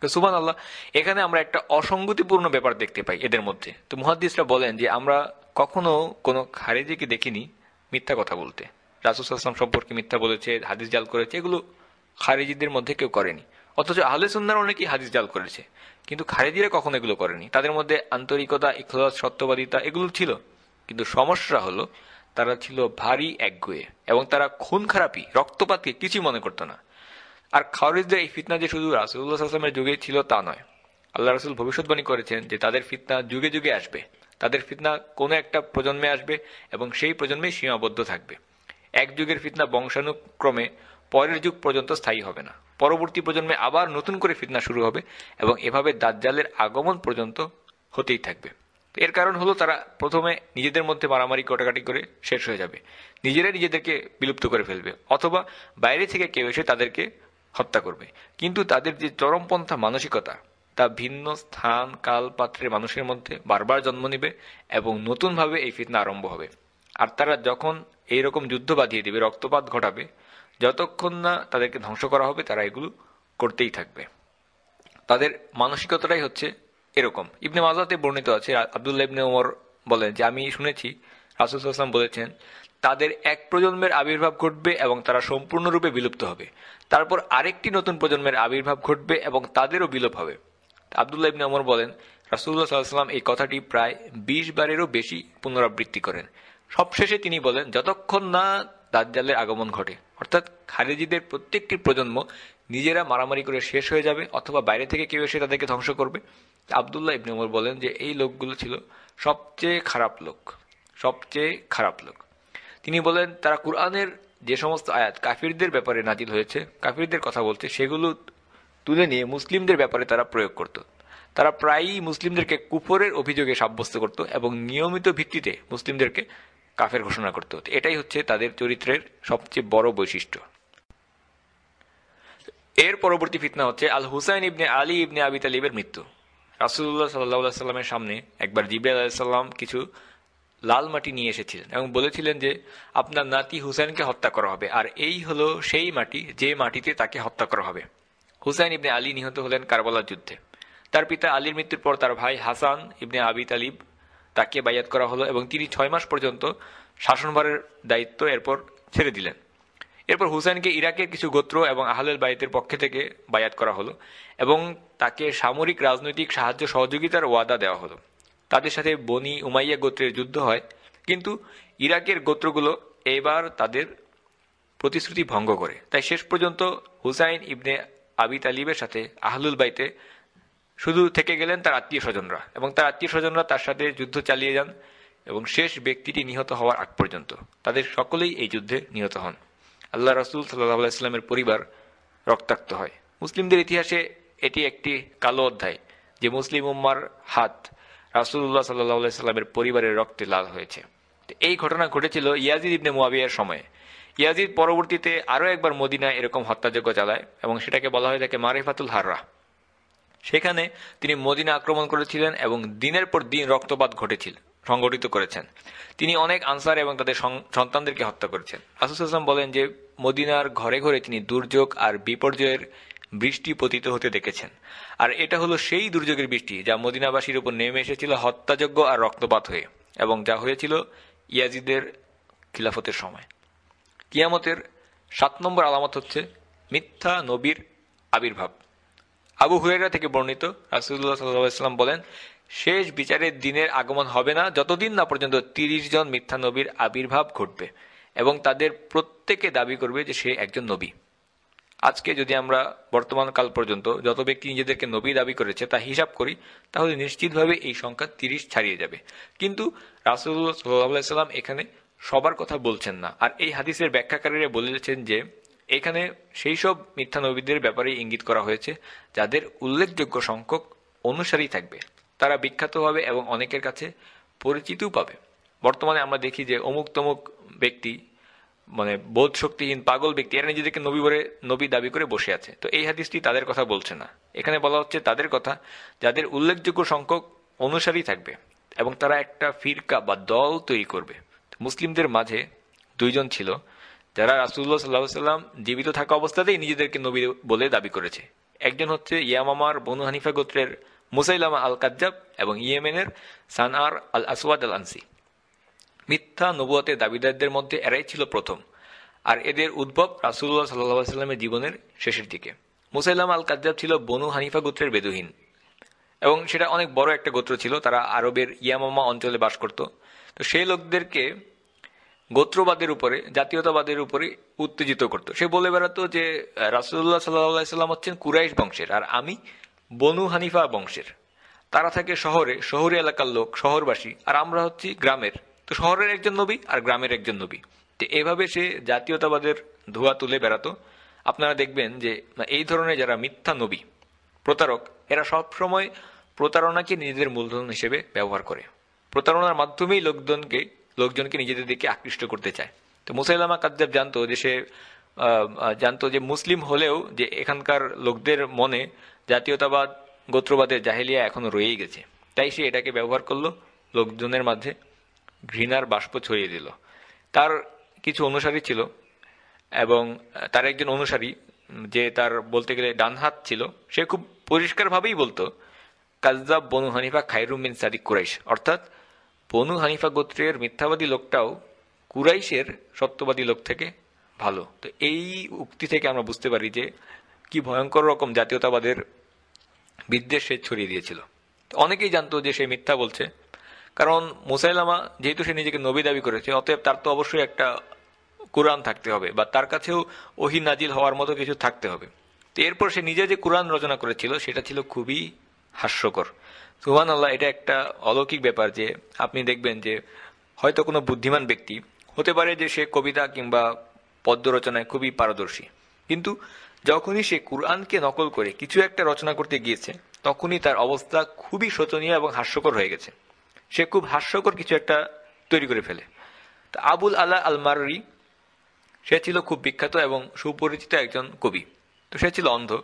তো সুবান আল্লাহ এখানে আমরা একটা অসঙ্গতিপূর্ণ ব্যাপার দেখতে পাই এদের মধ্যে। তো মুহাদ্দিসরা বলেন যে, আমরা কখনো কোনো খারেজিকে দেখিনি মিথ্যা কথা বলতে। রাসুসাল্লাম সম্পর্কে মিথ্যা বলেছে, হাদিস জাল করেছে, এগুলো খারেজিদের মধ্যে কেউ করেনি। অথচ আহলে সুন্নার অনেকেই হাদিস জাল করেছে। কিন্তু খারেজিরা কখনো এগুলো করেনি। তাদের মধ্যে আন্তরিকতা, ইখলাস, সত্যবাদিতা এগুলো ছিল। কিন্তু সমস্যা হলো, তারা ছিল ভারী একগুয়ে এবং তারা খুন খারাপি, রক্তপাতকে কিছুই মনে করতো না। আর খাওয়ারিজদের এই ফিতনা যে শুধু রাসুল্লাহ আসলামের যুগে ছিল তা নয়। আল্লাহ রাসুল ভবিষ্যৎবাণী করেছেন যে তাদের ফিতনা যুগে যুগে আসবে। তাদের ফিতনা কোনো একটা প্রজন্মে আসবে এবং সেই প্রজন্মে সীমাবদ্ধ থাকবে। এক যুগের ফিতনা বংশানুক্রমে পরের যুগ পর্যন্ত স্থায়ী হবে না। পরবর্তী প্রজন্মে আবার নতুন করে ফিতনা শুরু হবে এবং এভাবে দাজ্জালের আগমন পর্যন্ত হতেই থাকবে। এর কারণ হলো তারা প্রথমে নিজেদের মধ্যে মারামারি, কটাকাটি করে শেষ হয়ে যাবে। নিজেরাই নিজেদেরকে বিলুপ্ত করে ফেলবে অথবা বাইরে থেকে কেউ এসে তাদেরকে হত্যা করবে। কিন্তু তাদের যে চরমপন্থা মানসিকতা, তা ভিন্ন স্থান কাল পাত্রের মানুষের মধ্যে বারবার জন্ম নিবে এবং নতুনভাবে এই ফিতনা আরম্ভ হবে। আর তারা যখন এইরকম যুদ্ধ বাঁধিয়ে দেবে, রক্তপাত ঘটাবে যতক্ষণ না তাদেরকে ধ্বংস করা হবে, তারা এগুলো করতেই থাকবে। তাদের মানসিকতাটাই হচ্ছে এরকম। ইবনে মাজাতে বর্ণিত আছে, আবদুল্লাহ ইবনে ওমর বলেন যে, আমি শুনেছি রাসুলাম বলেছেন, তাদের এক প্রজন্মের আবির্ভাব ঘটবে এবং তারা সম্পূর্ণরূপে বিলুপ্ত হবে। তারপর আরেকটি নতুন প্রজন্মের আবির্ভাব ঘটবে এবং তাদেরও বিলোপ হবে। আবদুল্লাহ ইবনে ওমর বলেন রাসুল্লাহ সাল্লাম এই কথাটি প্রায় বিশ বারেরও বেশি পুনরাবৃত্তি করেন। সবশেষে তিনি বলেন, যতক্ষণ না দাজ্জালের আগমন ঘটে। অর্থাৎ খারেজিদের প্রত্যেকটি প্রজন্ম নিজেরা মারামারি করে শেষ হয়ে যাবে অথবা বাইরে থেকে কেউ এসে তাদেরকে ধ্বংস করবে। আবদুল্লাহ ইবনে ওমর বলেন যে, এই লোকগুলো ছিল সবচেয়ে খারাপ লোক, সবচেয়ে খারাপ লোক। তিনি বলেন, তারা কোরআনের যে সমস্ত আয়াত কাফিরদের ব্যাপারে নাজিল হয়েছে, কাফিরদের কথা বলছে, সেগুলো তুলে নিয়ে মুসলিমদের ব্যাপারে তারা প্রয়োগ করত। তারা প্রায়ই মুসলিমদেরকে কুফরের অভিযোগে সাব্যস্ত করত এবং নিয়মিত ভিত্তিতে মুসলিমদেরকে কাফের ঘোষণা করতে হতো। এটাই হচ্ছে তাদের চরিত্রের সবচেয়ে বড় বৈশিষ্ট্য। এর পরবর্তী ফিতনা হচ্ছে আল হুসাইন ইবনে আলী ইবনে আবি তালিবের মৃত্যু। রাসুল্লাহ সাল্লাহ সাল্লামের সামনে একবার জিবরাল আলাইসাল্লাম কিছু লাল মাটি নিয়ে এসেছিলেন এবং বলেছিলেন যে, আপনার নাতি হুসাইনকে হত্যা করা হবে, আর এই হলো সেই মাটি, যে মাটিতে তাকে হত্যা করা হবে। হুসাইন ইবনে আলী নিহত হলেন কারবালার যুদ্ধে। তার পিতা আলীর মৃত্যুর পর তার ভাই হাসান ইবনে আবি তালিব তাকে বায়াত করা হলো এবং তিনি ছয় মাস পর্যন্ত শাসনভারের দায়িত্ব এরপর ছেড়ে দিলেন। এরপর হুসাইনকে ইরাকের কিছু গোত্র এবং আহলেল বাইতের পক্ষে থেকে বায়াত করা হলো এবং তাকে সামরিক রাজনৈতিক সাহায্য সহযোগিতার ওয়াদা দেওয়া হলো। তাদের সাথে বনি উমাইয়া গোত্রের যুদ্ধ হয়, কিন্তু ইরাকের গোত্রগুলো এবার তাদের প্রতিশ্রুতি ভঙ্গ করে। তাই শেষ পর্যন্ত হুসাইন ইবনে আবি তালিবের সাথে আহলুল বাইতে শুধু থেকে গেলেন তার আত্মীয় স্বজনরা এবং তার আত্মীয় স্বজনরা তার সাথে যুদ্ধ চালিয়ে যান এবং শেষ ব্যক্তিটি নিহত হওয়ার আগ পর্যন্ত। তাদের সকলেই এই যুদ্ধে নিহত হন। আল্লাহ রসুল সাল্লাহ ইসলামের পরিবার রক্তাক্ত হয়। মুসলিমদের ইতিহাসে এটি একটি কালো অধ্যায় যে মুসলিম উম্মার হাত রাসুল্লাহ সাল্লাহ সাল্লামের পরিবারের রক্তে লাল হয়েছে। এই ঘটনা ঘটেছিল ইয়াজিদ ইবনে মুয়াবিয়ার সময়ে। ইয়াজিদ পরবর্তীতে আরও একবার মদিনায় এরকম হত্যাযজ্ঞ চালায় এবং সেটাকে বলা হয় থাকে মারিফাতুল হাররা। সেখানে তিনি মদিনা আক্রমণ করেছিলেন এবং দিনের পর দিন রক্তপাত ঘটেছিল সংগঠিত করেছেন। তিনি অনেক আনসার এবং তাদের সন্তানদেরকে হত্যা করেছেন। আসুসাল্লাম বলেন যে, মদিনার ঘরে ঘরে তিনি দুর্যোগ আর বিপর্যয়ের বৃষ্টি পতিত হতে দেখেছেন। আর এটা হলো সেই দুর্যোগের বৃষ্টি যা মদিনাবাসীর উপর নেমে এসেছিল হত্যাযজ্ঞ আর রক্তপাত হয়ে এবং যা হয়েছিল ইয়াজিদের খিলাফতের সময়। কিয়ামতের সাত নম্বর আলামত হচ্ছে মিথ্যা নবীর আবির্ভাব। আবু হুরেরা থেকে বর্ণিত রাসুল্লাহ সাল্লাম বলেন, শেষ বিচারের দিনের আগমন হবে না, যতদিন না পর্যন্ত তিরিশ জন মিথ্যা নবীর আবির্ভাব ঘটবে এবং তাদের প্রত্যেকে দাবি করবে যে সে একজন নবী। আজকে যদি আমরা বর্তমান কাল পর্যন্ত যত ব্যক্তি নিজেদেরকে নবী দাবি করেছে তা হিসাব করি, তাহলে নিশ্চিতভাবে এই সংখ্যা তিরিশ ছাড়িয়ে যাবে। কিন্তু রাসুল্লাহ সাল্লাহ সাল্লাম এখানে সবার কথা বলছেন না। আর এই হাদিসের ব্যাখ্যাকারীরা বলেছেন যে এখানে সেই সব মিথ্যা নবীদের ব্যাপারে ইঙ্গিত করা হয়েছে, যাদের উল্লেখযোগ্য সংখ্যক অনুসারী থাকবে। তারা বিখ্যাত হবে এবং অনেকের কাছে পরিচিতও পাবে। বর্তমানে আমরা দেখি যে অমুক তমুক ব্যক্তি মানে বোধ শক্তিহীন পাগল ব্যক্তি, এরা নিজেদেরকে নবী বলে, নবী দাবি করে বসে আছে। তো এই হাদিসটি তাদের কথা বলছে না। এখানে বলা হচ্ছে তাদের কথা, যাদের উল্লেখযোগ্য সংখ্যক অনুসারী থাকবে এবং তারা একটা ফিরকা বা দল তৈরি করবে। মুসলিমদের মাঝে দুইজন ছিল যারা রাসুল্লাহ সাল্লাহ সাল্লাম জীবিত থাকা অবস্থাতেই নিজেদেরকে নবী বলে দাবি করেছে। একজন হচ্ছে ইয়ামামার বনু হানিফা গোত্রের মুসাইলামা আল কাজ্জাব এবং ইয়েমেনের সানআর আল আসওয়াদ আল আনসি মিথ্যা নবুয়াতের দাবিদারদের মধ্যে এরাই ছিল প্রথম, আর এদের উদ্ভব রাসুল্লাহ সাল্লাহ সাল্লামের জীবনের শেষের দিকে। মুসাইলাম আল কাজ্জাব ছিল বনু হানিফা গোত্রের বেদুহীন এবং সেটা অনেক বড় একটা গোত্র ছিল, তারা আরবের ইয়ামামা অঞ্চলে বাস করত। তো সেই লোকদেরকে গোত্রবাদের উপরে, জাতীয়তাবাদের উপরে উত্তেজিত করত। সে বলে বেড়াতো যে রাসুল্লাহ সাল্লাহ সাল্লাম হচ্ছেন কুরাইশ বংশের, আর আমি বনু হানিফা বংশের। তারা থাকে শহরে শহরে এলাকার লোক, শহরবাসী, আর আমরা হচ্ছি গ্রামের। তো শহরের একজন নবী আর গ্রামের একজন নবী। তো এভাবে সে জাতীয়তাবাদের ধোয়া তুলে বেড়াতো। আপনারা দেখবেন যে, এই ধরনের যারা মিথ্যা নবী, প্রতারক, এরা সবসময় প্রতারণাকে নিজেদের মূলধন হিসেবে ব্যবহার করে। প্রতারণার মাধ্যমেই লোকজনকে লোকজনকে নিজেদের দিকে আকৃষ্ট করতে চায়। তো মুসাইলামা কাদ্দাব জানতো যে সে জানতো যে মুসলিম হলেও যে এখানকার লোকদের মনে জাতীয়তাবাদ, গোত্রবাদের জাহেলিয়া এখনও রয়েই গেছে। তাই সে এটাকে ব্যবহার করল, লোকজনের মাঝে ঘৃণার বাষ্প ছড়িয়ে দিল। তার কিছু অনুসারী ছিল এবং তার একজন অনুসারী, যে তার বলতে গেলে ডান হাত ছিল, সে খুব পরিষ্কারভাবেই বলতো কাজদাব বনু হানিফা খাইরুম বিন সাদিক কুরাইশ, অর্থাৎ বনু হানিফা গোত্রের মিথ্যাবাদী লোকটাও কুরাইশের সত্যবাদী লোক থেকে ভালো। তো এই উক্তি থেকে আমরা বুঝতে পারি যে কি ভয়ঙ্কর রকম জাতীয়তাবাদের বিদ্বেষ সে ছড়িয়ে দিয়েছিল। অনেকেই জানতো যে সে মিথ্যা বলছে। কারণ মুসাইলামা, যেহেতু সে নিজেকে নবী দাবি করেছে, অতএব তার তো অবশ্যই একটা কোরআন থাকতে হবে বা তার কাছেও ওহি নাজিল হওয়ার মতো কিছু থাকতে হবে। তো এরপর সে নিজে যে কোরআন রচনা করেছিল, সেটা ছিল খুবই হাস্যকর। সুহান আল্লাহ এটা একটা অলৌকিক ব্যাপার যে আপনি দেখবেন যে হয়তো কোনো বুদ্ধিমান ব্যক্তি, হতে পারে যে সে কবিতা কিংবা পদ্য রচনায় খুবই পারদর্শী। কিন্তু যখনই সে কোরআনকে নকল করে কিছু একটা রচনা করতে গিয়েছে, তখনই তার অবস্থা খুবই শোচনীয় এবং হাস্যকর হয়ে গেছে। সে খুব হাস্যকর কিছু একটা তৈরি করে ফেলে। তা আবুল আল মারি সে ছিল খুব বিখ্যাত এবং সুপরিচিত একজন কবি। তো সে ছিল অন্ধ।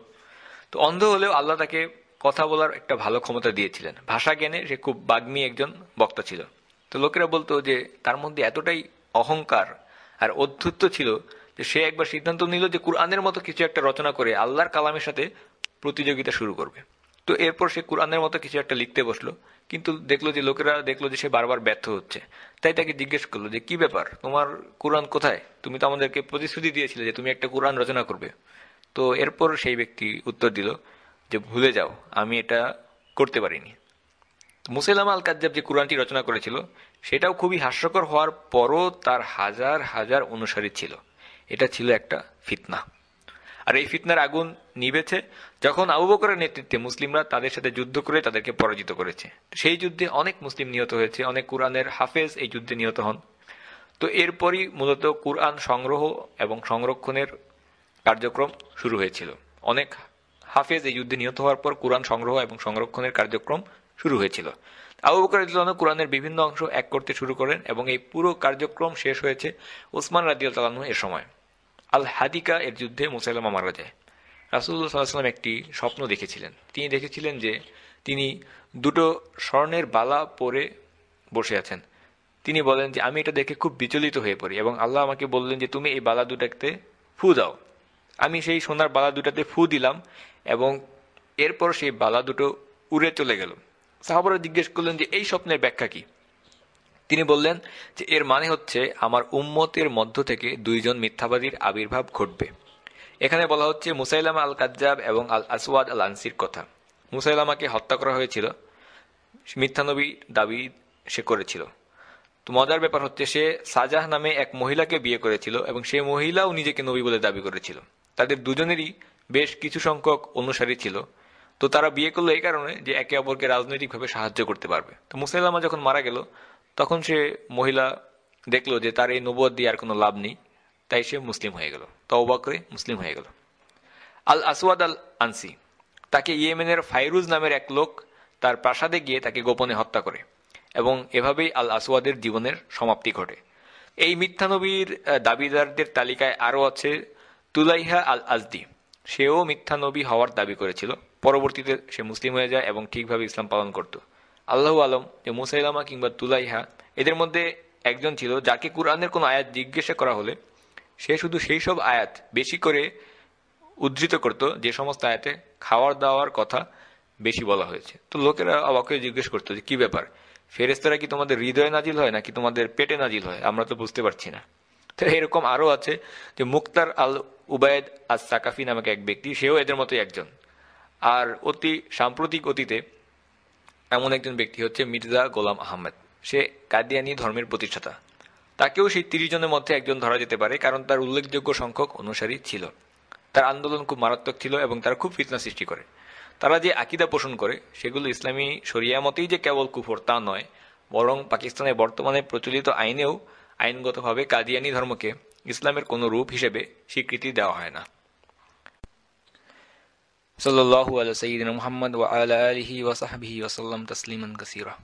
তো অন্ধ হলেও আল্লাহ তাকে কথা বলার একটা ভালো ক্ষমতা দিয়েছিলেন। ভাষা জ্ঞানে সে খুব বাগ্মী একজন বক্তা ছিল। তো লোকেরা বলতো যে তার মধ্যে এতটাই অহংকার আর অধ্যুত্ব ছিল যে সে একবার সিদ্ধান্ত নিল যে কুরআনের মতো কিছু একটা রচনা করে আল্লাহর কালামের সাথে প্রতিযোগিতা শুরু করবে। তো এরপর সে কোরআনের মতো কিছু একটা লিখতে বসল। কিন্তু দেখল যে লোকেরা দেখল যে সে বারবার ব্যর্থ হচ্ছে। তাই তাকে জিজ্ঞেস করল যে, কি ব্যাপার? তোমার কোরআন কোথায়? তুমি তো আমাদেরকে প্রতিশ্রুতি দিয়েছিলে যে তুমি একটা কোরআন রচনা করবে। তো এরপর সেই ব্যক্তি উত্তর দিল যে ভুলে যাও, আমি এটা করতে পারিনি। মুসাইলাম আল কাজ্জাব যে কোরআনটি রচনা করেছিল, সেটাও খুবই হাস্যকর হওয়ার পরও তার হাজার হাজার অনুসারী ছিল। এটা ছিল একটা ফিতনা। আর এই ফিতনার আগুন নিবেছে যখন আবু বকরের নেতৃত্বে মুসলিমরা তাদের সাথে যুদ্ধ করে তাদেরকে পরাজিত করেছে। সেই যুদ্ধে অনেক মুসলিম নিহত হয়েছে, অনেক কোরআনের হাফেজ এই যুদ্ধে নিহত হন। তো এরপরই মূলত কোরআন সংগ্রহ এবং সংরক্ষণের কার্যক্রম শুরু হয়েছিল। অনেক হাফেজ এই যুদ্ধে নিহত হওয়ার পর কোরআন সংগ্রহ এবং সংরক্ষণের কার্যক্রম শুরু হয়েছিল। আবু বকর রাদিয়াল্লাহু কোরআনের বিভিন্ন অংশ এক করতে শুরু করেন এবং এই পুরো কার্যক্রম শেষ হয়েছে ওসমান রাদিয়াল্লাহু এর সময়। আল হাদিকা এর যুদ্ধে মুসাইলামা মারা যায়। রাসুল্লাহ সাল্লাম একটি স্বপ্ন দেখেছিলেন। তিনি দেখেছিলেন যে তিনি দুটো স্বর্ণের বালা পরে বসে আছেন। তিনি বলেন যে, আমি এটা দেখে খুব বিচলিত হয়ে পড়ি এবং আল্লাহ আমাকে বললেন যে, তুমি এই বালা দুটাতে ফু দাও। আমি সেই সোনার বালা দুটাতে ফু দিলাম এবং এরপর সেই বালা দুটো উড়ে চলে গেল। সাহাবারা জিজ্ঞেস করলেন যে, এই স্বপ্নের ব্যাখ্যা কি? তিনি বললেন যে, এর মানে হচ্ছে আমার উম্মতের মধ্য থেকে দুইজন মিথ্যাবাদীর আবির্ভাব ঘটবে। এখানে বলা হচ্ছে মুসাইলামা আল কাজ্জাব এবং আল আসওয়াদ আল আনসির কথা। মুসাইলামাকে হত্যা করা হয়েছিল মিথ্যানবী দাবি সে করেছিল। তো মজার ব্যাপার হচ্ছে সে সাজাহ নামে এক মহিলাকে বিয়ে করেছিল এবং সেই মহিলাও নিজেকে নবী বলে দাবি করেছিল। তাদের দুজনেরই বেশ কিছু সংখ্যক অনুসারী ছিল। তো তারা বিয়ে করল এই কারণে যে একে অপরকে রাজনৈতিকভাবে সাহায্য করতে পারবে। তো মুসাইলামা যখন মারা গেল, তখন সে মহিলা দেখল যে তার এই নবুয় দিয়ে আর কোনো লাভ নেই, তাই সে মুসলিম হয়ে গেল। তওবা করে মুসলিম হয়ে গেল। আল আসওয়াদ আল আনসি তাকে ইয়েমেনের ফাইরুজ নামের এক লোক তার প্রাসাদে গিয়ে তাকে গোপনে হত্যা করে এবং এভাবেই আল আসওয়াদের জীবনের সমাপ্তি ঘটে। এই মিথ্যানবীর দাবিদারদের তালিকায় আরও আছে তুলাইহা আল আজদি। সেও মিথ্যা নবী হওয়ার দাবি করেছিল। পরবর্তীতে সে মুসলিম হয়ে যায় এবং ঠিকভাবে ইসলাম পালন করত। আল্লাহ আলম যে মুসাইলামা কিংবা তুলাইহা, এদের মধ্যে একজন ছিল যাকে কুরআনের কোনো আয়াত জিজ্ঞাসা করা হলে সে শুধু সেই সব আয়াত বেশি করে উদ্ধৃত করত যে সমস্ত আয়াতে খাওয়ার দাওয়ার কথা বেশি বলা হয়েছে। তো লোকেরা অবাক জিজ্ঞেস করতো যে, কি ব্যাপার? ফেরেস্তারা কি তোমাদের হৃদয়ে নাজিল হয় নাকি তোমাদের পেটে নাজিল হয়? আমরা তো বুঝতে পারছি না। এরকম আরও আছে যে মুক্তার আল উবায়দ আজ সাকাফি নামক এক ব্যক্তি, সেও এদের মতোই একজন। আর অতি সাম্প্রতিক অতীতে এমন একজন ব্যক্তি হচ্ছে মির্জা গোলাম আহমেদ। সে কাদিয়ানি ধর্মের প্রতিষ্ঠাতা। তাকেও সেই তিরিশ জনের মধ্যে একজন ধরা যেতে পারে, কারণ তার উল্লেখযোগ্য সংখ্যক অনুসারী ছিল। তার আন্দোলন খুব মারাত্মক ছিল এবং তারা খুব ফিতনা সৃষ্টি করে। তারা যে আকিদা পোষণ করে, সেগুলো ইসলামী শরিয়া মতেই যে কেবল কুফর তা নয়, বরং পাকিস্তানের বর্তমানে প্রচলিত আইনেও আইনগতভাবে কাদিয়ানি ধর্মকে ইসলামের কোনো রূপ হিসেবে স্বীকৃতি দেওয়া হয় না। সাল্লাহ আল সঈদিন মোহাম্মদ ওয়া আলা আলিহি ওয়া তসলিমন কাসিরা সাল্লাম তাসলিমান কাসীরা।